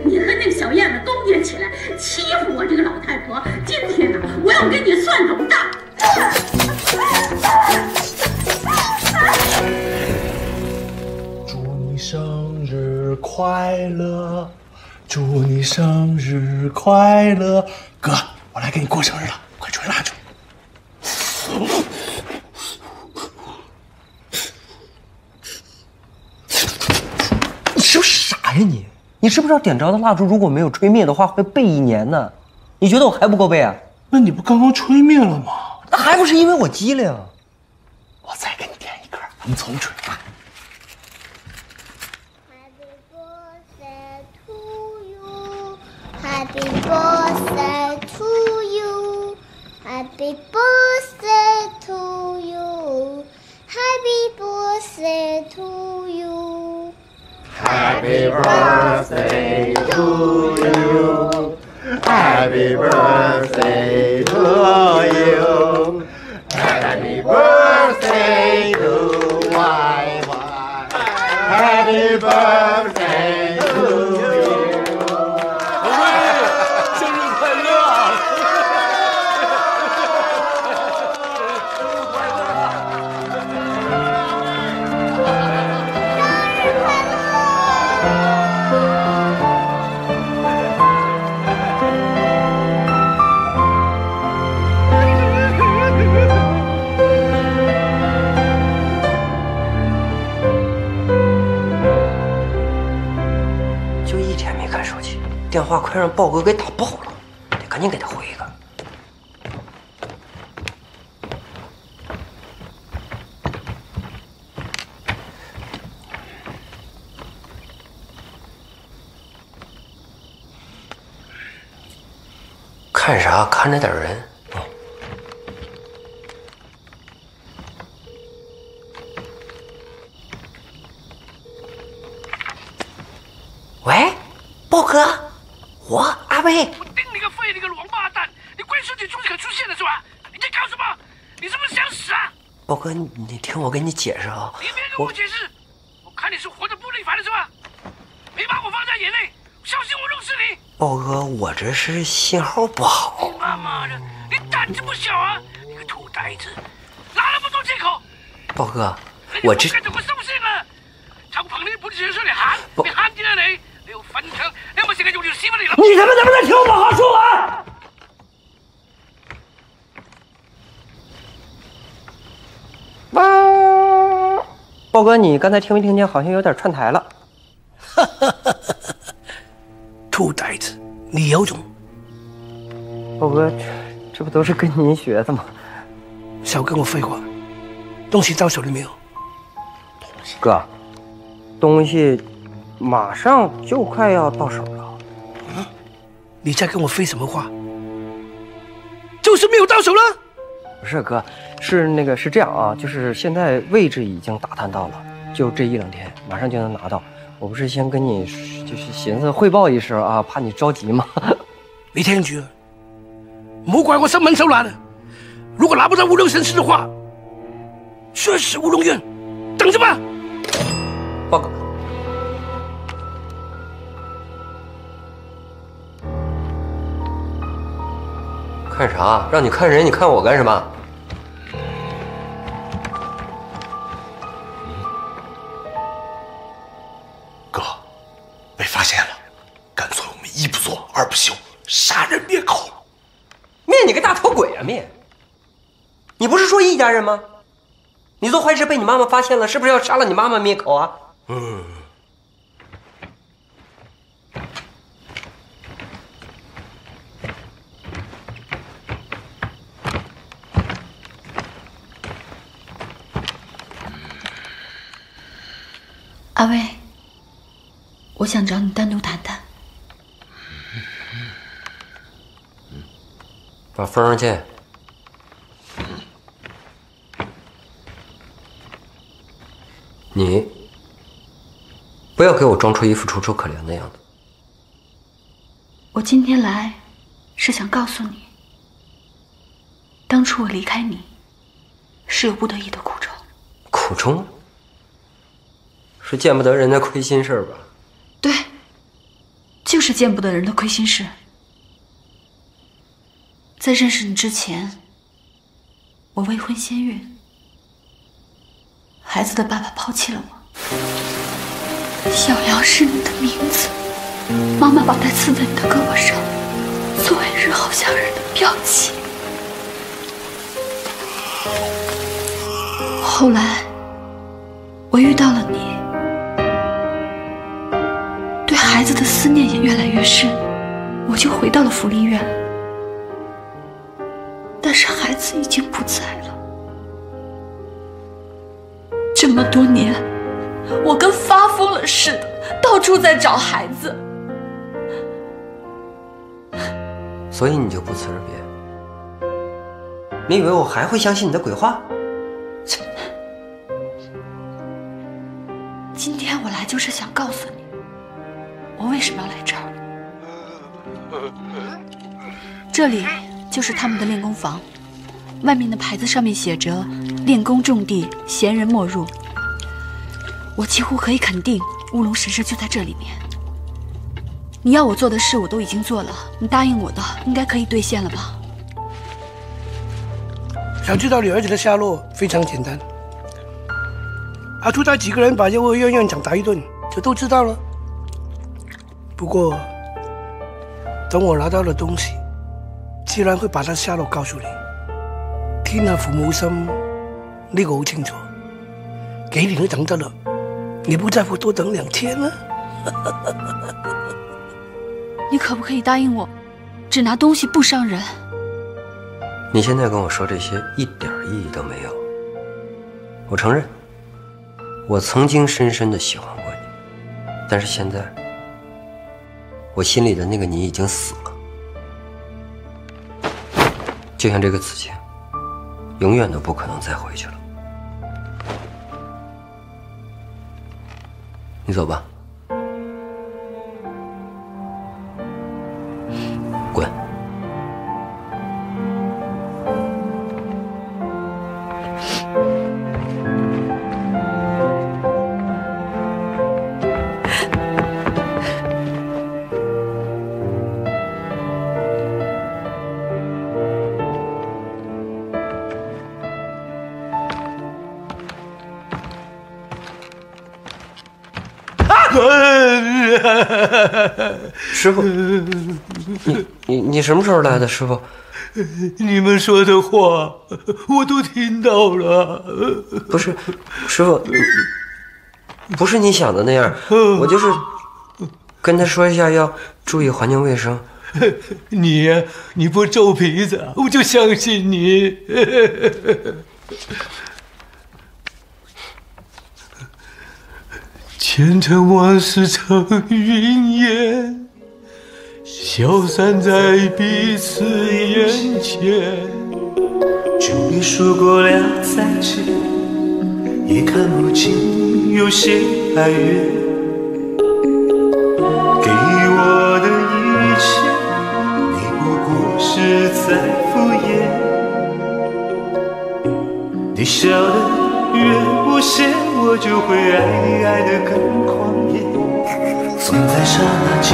你和那个小燕子勾结起来欺负我这个老太婆。今天呢，我要跟你算总账！日快乐，祝你生日快乐，哥，我来给你过生日了，快吹蜡烛。你是不是傻呀你？你知不知道点着的蜡烛如果没有吹灭的话会背一年呢？你觉得我还不够背啊？那你不刚刚吹灭了吗？那还不是因为我机灵。我再给你点一根，咱们重吹。Happy birthday to you. Happy birthday to you. Happy birthday to you. Happy birthday to you. Happy birthday to you. Happy birthday to Y Y. Happy birthday 话快让豹哥给打爆了，得赶紧给他回一个。看啥？看着点人。喂，豹哥，我。顶你个肺，你个王八蛋！你龟孙子终于肯出现了是吧？你在搞什么？你是不是想死啊？豹哥，你你听我跟你解释啊，你别跟我解释，我看你是活着不耐烦了是吧？别把我放在眼内，小心我弄死你！豹哥，我这是信号不好。你妈妈的，你胆子不小啊！你个土呆子，拿那么多借口，豹哥，我这该怎么收线啊？臭朋你本事出嚟喊，你喊啲啦你！你要粉腸，你他妈能不能听我好好说完？豹哥，你刚才听没听见？好像有点串台了。兔呆子，你有种！豹哥，这这不都是跟您学的吗？少跟我废话，东西到手了没有？哥，东西马上就快要到手了。你在跟我废什么话？就是没有到手了。不是哥，是那个是这样啊，就是现在位置已经打探到了，就这一两天，马上就能拿到。我不是先跟你就是寻思汇报一声啊，怕你着急嘛。你听住，唔好怪我生猛手懒啊！如果拿不到乌龙神石的话，血洗乌龙院，等着吧。报告。看啥？让你看人，你看我干什么？哥，被发现了，干脆我们一不做二不休，杀人灭口。灭你个大头鬼啊！灭！你不是说一家人吗？你做坏事被你妈妈发现了，是不是要杀了你妈妈灭口啊？嗯。阿威，我想找你单独谈谈。把风儿见。你不要给我装出一副楚楚可怜的样子。我今天来是想告诉你，当初我离开你是有不得已的苦衷。苦衷？是见不得人的亏心事吧？对，就是见不得人的亏心事。在认识你之前，我未婚先孕，孩子的爸爸抛弃了我。小瑶是你的名字，妈妈把它刺在你的胳膊上，作为日后相认的标记。后来，我遇到了你，孩子的思念也越来越深，我就回到了福利院。但是孩子已经不在了。这么多年，我跟发疯了似的，到处在找孩子。所以你就不辞而别？你以为我还会相信你的鬼话？今天我来就是想告诉你，我为什么要来这儿？这里就是他们的练功房，外面的牌子上面写着“练功重地，闲人莫入”。我几乎可以肯定，乌龙神社就在这里面。你要我做的事，我都已经做了，你答应我的，应该可以兑现了吧？想知道你儿子的下落，非常简单。阿朱带几个人把幼儿园院长打一顿，就都知道了。不过，等我拿到了东西，自然会把他下落告诉你。天下父母心，呢個好清楚。幾年都等得了，你不在乎多等兩天嗎？你可不可以答应我，只拿东西不伤人？你现在跟我说这些一点意义都没有。我承认，我曾经深深的喜欢过你，但是现在，我心里的那个你已经死了，就像这个刺青，永远都不可能再回去了。你走吧。滚！师傅，你你你什么时候来的，师傅？你们说的话我都听到了。不是，师傅，不是你想的那样。我就是跟他说一下，要注意环境卫生。你呀，你不皱鼻子，我就相信你。前尘往事成云烟，消散在彼此眼前。就别说过了再见，也看不清有些哀怨。给我的一切，你不过是在敷衍。你笑得越无邪，我就会爱你爱得更狂野。总在刹那间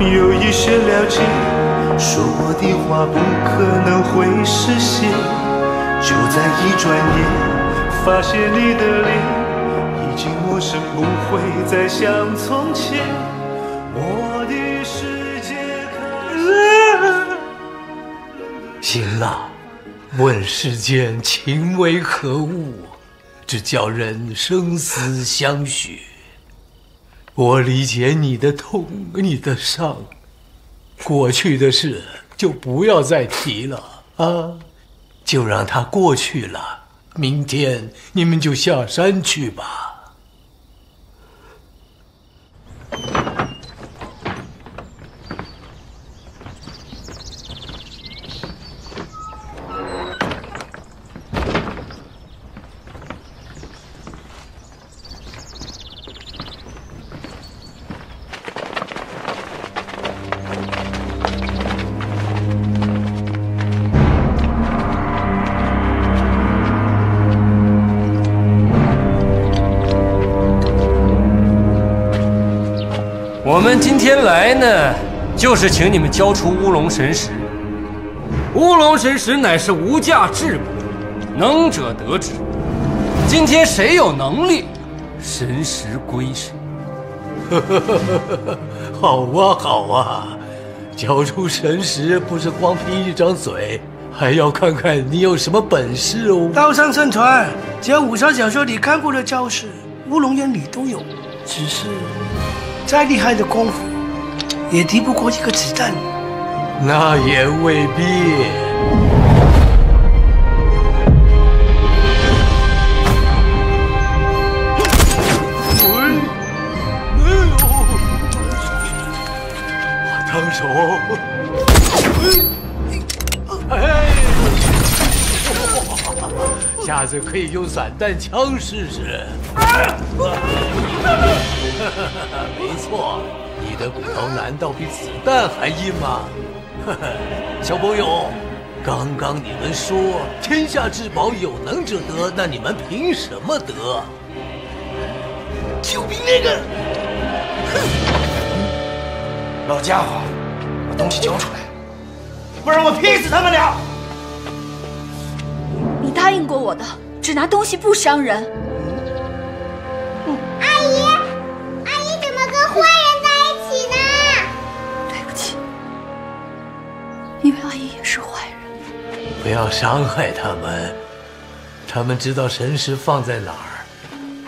有一些了解，说过的话不可能会实现。就在一转眼，发现你的脸已经陌生，不会再像从前。我的世界开始。行了，问世间情为何物，只叫人生死相许。我理解你的痛，你的伤，过去的事就不要再提了啊，就让它过去了。明天你们就下山去吧。就是请你们交出乌龙神石。乌龙神石乃是无价至宝，能者得之。今天谁有能力，神石归谁。好啊，好啊，交出神石不是光凭一张嘴，还要看看你有什么本事哦。道上盛传，只要武侠小说里看过的招式，乌龙院里都有。只是再厉害的功夫，也敌不过一个子弹。那也未必。烫手！哎，下次可以用散弹枪试试。没错，的骨头难道比子弹还硬吗？呵呵，小朋友，刚刚你们说天下至宝有能者得，那你们凭什么得？就凭那个！哼！老家伙，把东西交出来，不然我劈死他们俩！你答应过我的，只拿东西不伤人。要伤害他们，他们知道神石放在哪儿，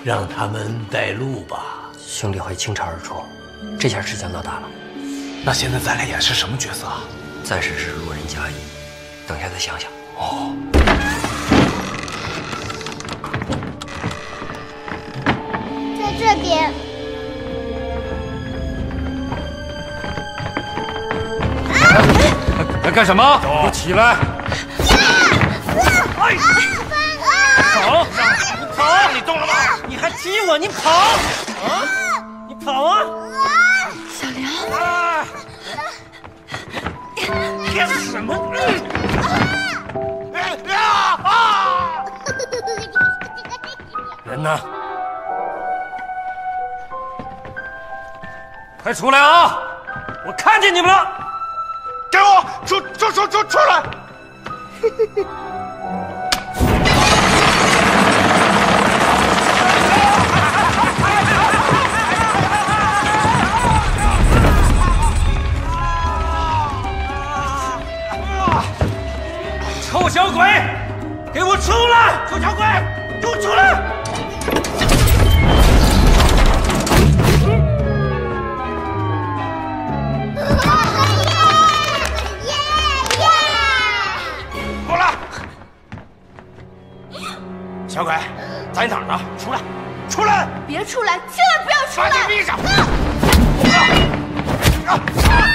让他们带路吧。兄弟会倾巢而出，这下事情闹大了。那现在咱俩演是什么角色啊？暂时是路人甲乙，等下再想想。哦。在这边。在干什么？给我起来！跑！你动了吗？你还踢我？你跑！啊！你跑啊！小梁，干什么？人呢？快出来啊！我看见你们了！给我出出出出出来！臭小鬼，给我出来！臭小鬼，给我出来！过来！小鬼，在哪儿呢？出来！出来！别出来，千万不要出来！把你闭上！帅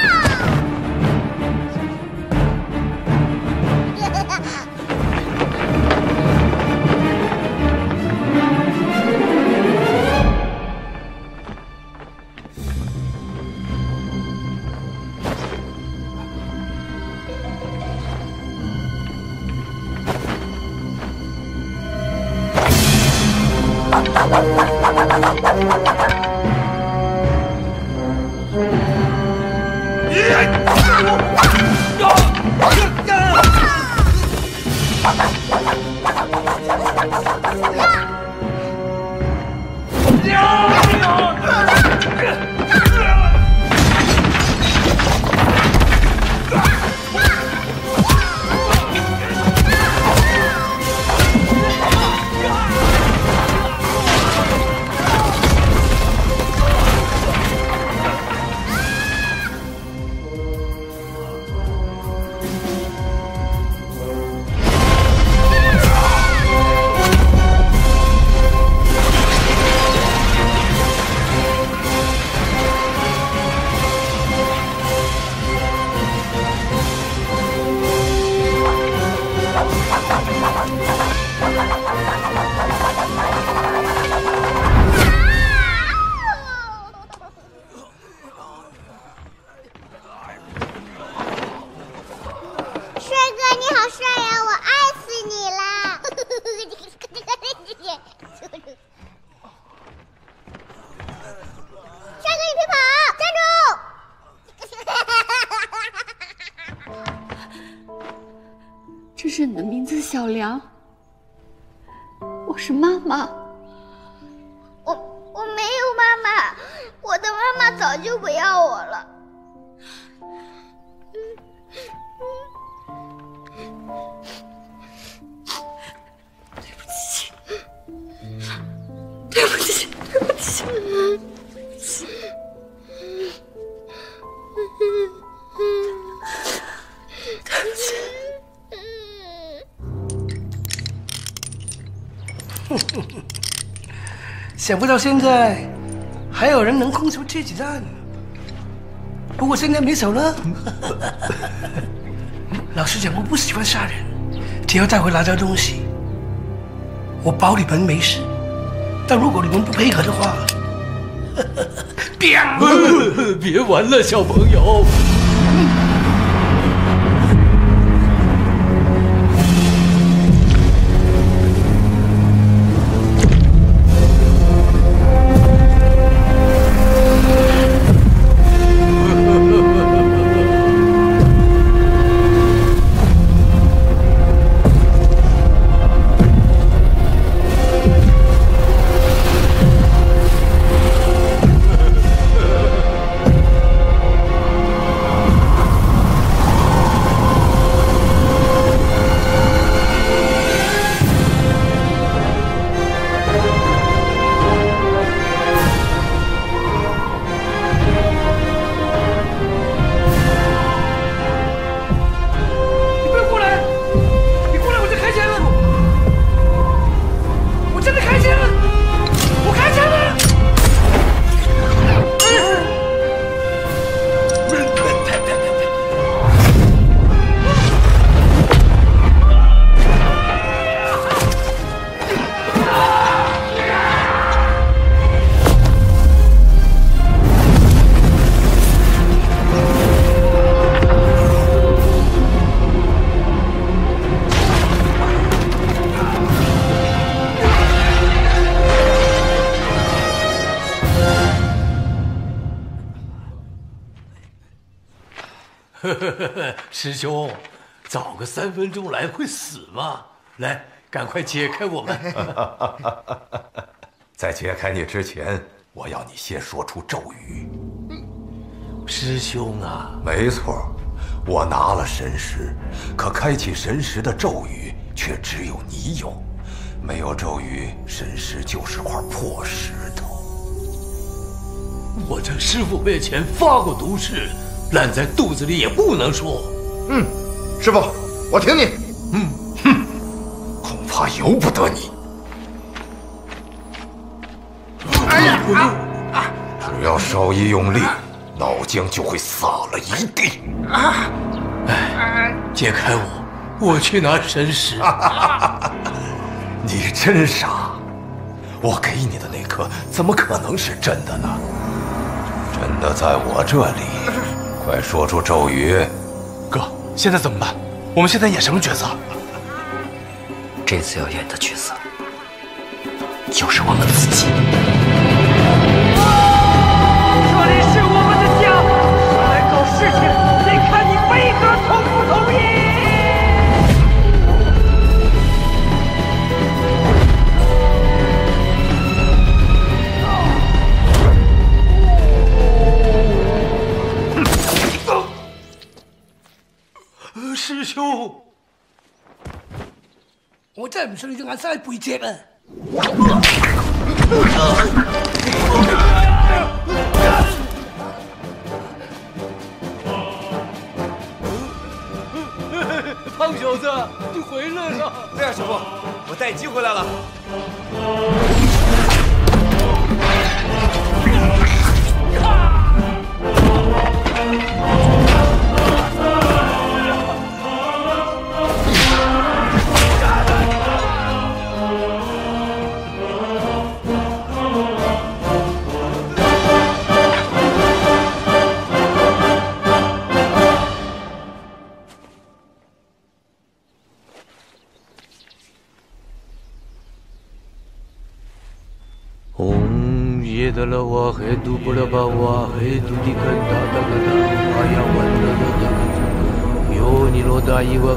想不到现在还有人能空手接子弹。不过现在没手了。老实讲，我不喜欢杀人，只要带回拿到东西，我保你们没事。但如果你们不配合的话，别玩了，小朋友。师兄，早个三分钟来会死吗？来，赶快解开我们。在解开你之前，我要你先说出咒语。师兄啊，没错，我拿了神石，可开启神石的咒语却只有你有。没有咒语，神石就是块破石头。我在师傅面前发过毒誓，烂在肚子里也不能说。嗯，师傅，我听你。嗯，哼，恐怕由不得你。哎呀啊！只要稍一用力，脑浆就会洒了一地。啊！哎，解开我，我去拿神石。你真傻！我给你的那颗怎么可能是真的呢？真的在我这里。快说出咒语！哥，现在怎么办？我们现在演什么角色？这次要演的角色就是我们自己。兄，我再唔信你只眼生喺背脊啊！胖小子，你回来了！对啊，师傅，我带鸡回来了。嗡耶德勒瓦黑杜布勒巴瓦黑杜迪肯达达格达阿呀万德勒德格尤尼罗达伊万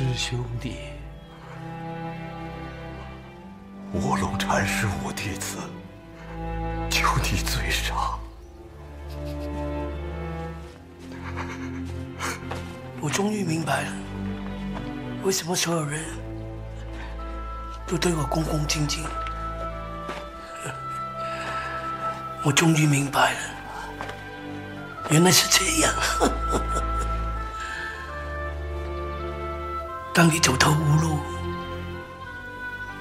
师兄弟。卧龙禅师五弟子，就你最傻。我终于明白了，为什么所有人都对我恭恭敬敬。我终于明白了，原来是这样。当你走投无路，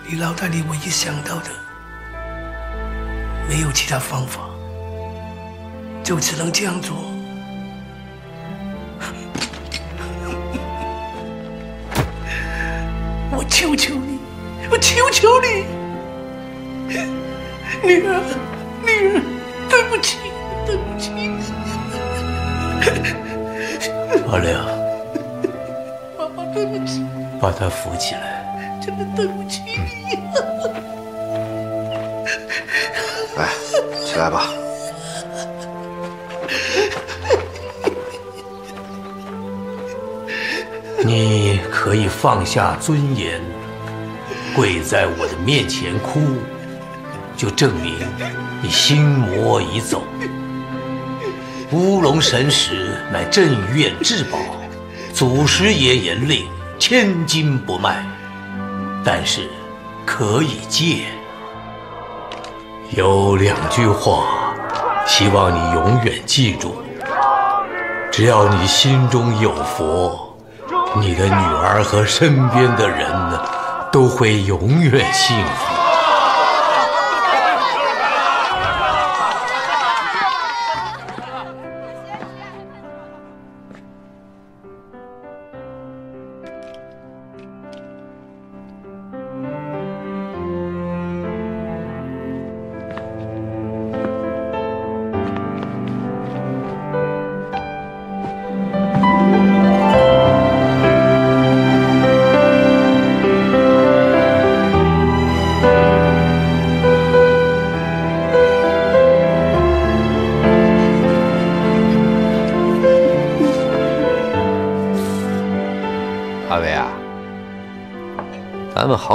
你脑袋里唯一想到的，没有其他方法，就只能这样做。我求求你，我求求你，女儿，女儿，对不起，对不起。阿亮，把他扶起来。真的对不起你。来，起来吧。你可以放下尊严，跪在我的面前哭，就证明你心魔已走。乌龙神石乃镇院至宝，祖师爷严令千金不卖，但是可以借。有两句话，希望你永远记住：只要你心中有佛。你的女儿和身边的人呢，都会永远幸福。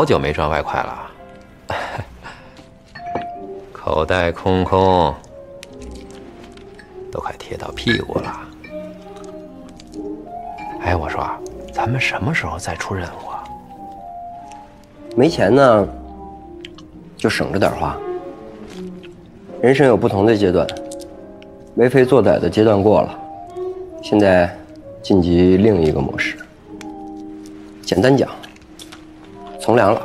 好久没赚外快了，口袋空空，都快贴到屁股了。哎，我说，咱们什么时候再出任务啊？没钱呢，就省着点花。人生有不同的阶段，为非作歹的阶段过了，现在晋级另一个模式。简单讲，从良了。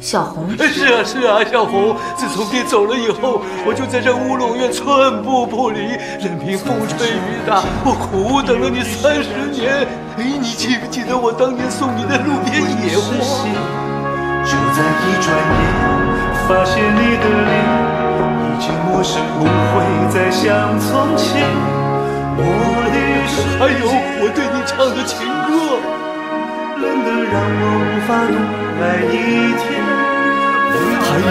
小红是啊是啊，小红，自从爹走了以后，我就在这乌龙院寸步不离，任凭风吹雨打，我苦等了你三十年。哎，你记不记得我当年送你的路边野花？就在一转眼，发现你的脸已经陌生，不会再像从前。我的世界，还有我对你唱的情歌，冷得让我无法多爱一天。还有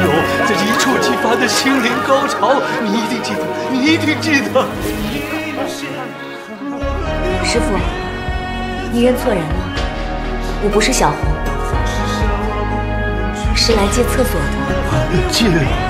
这一触即发的心灵高潮，你一定记得，你一定记得。师傅，你认错人了，我不是小红，是来借厕所的。借。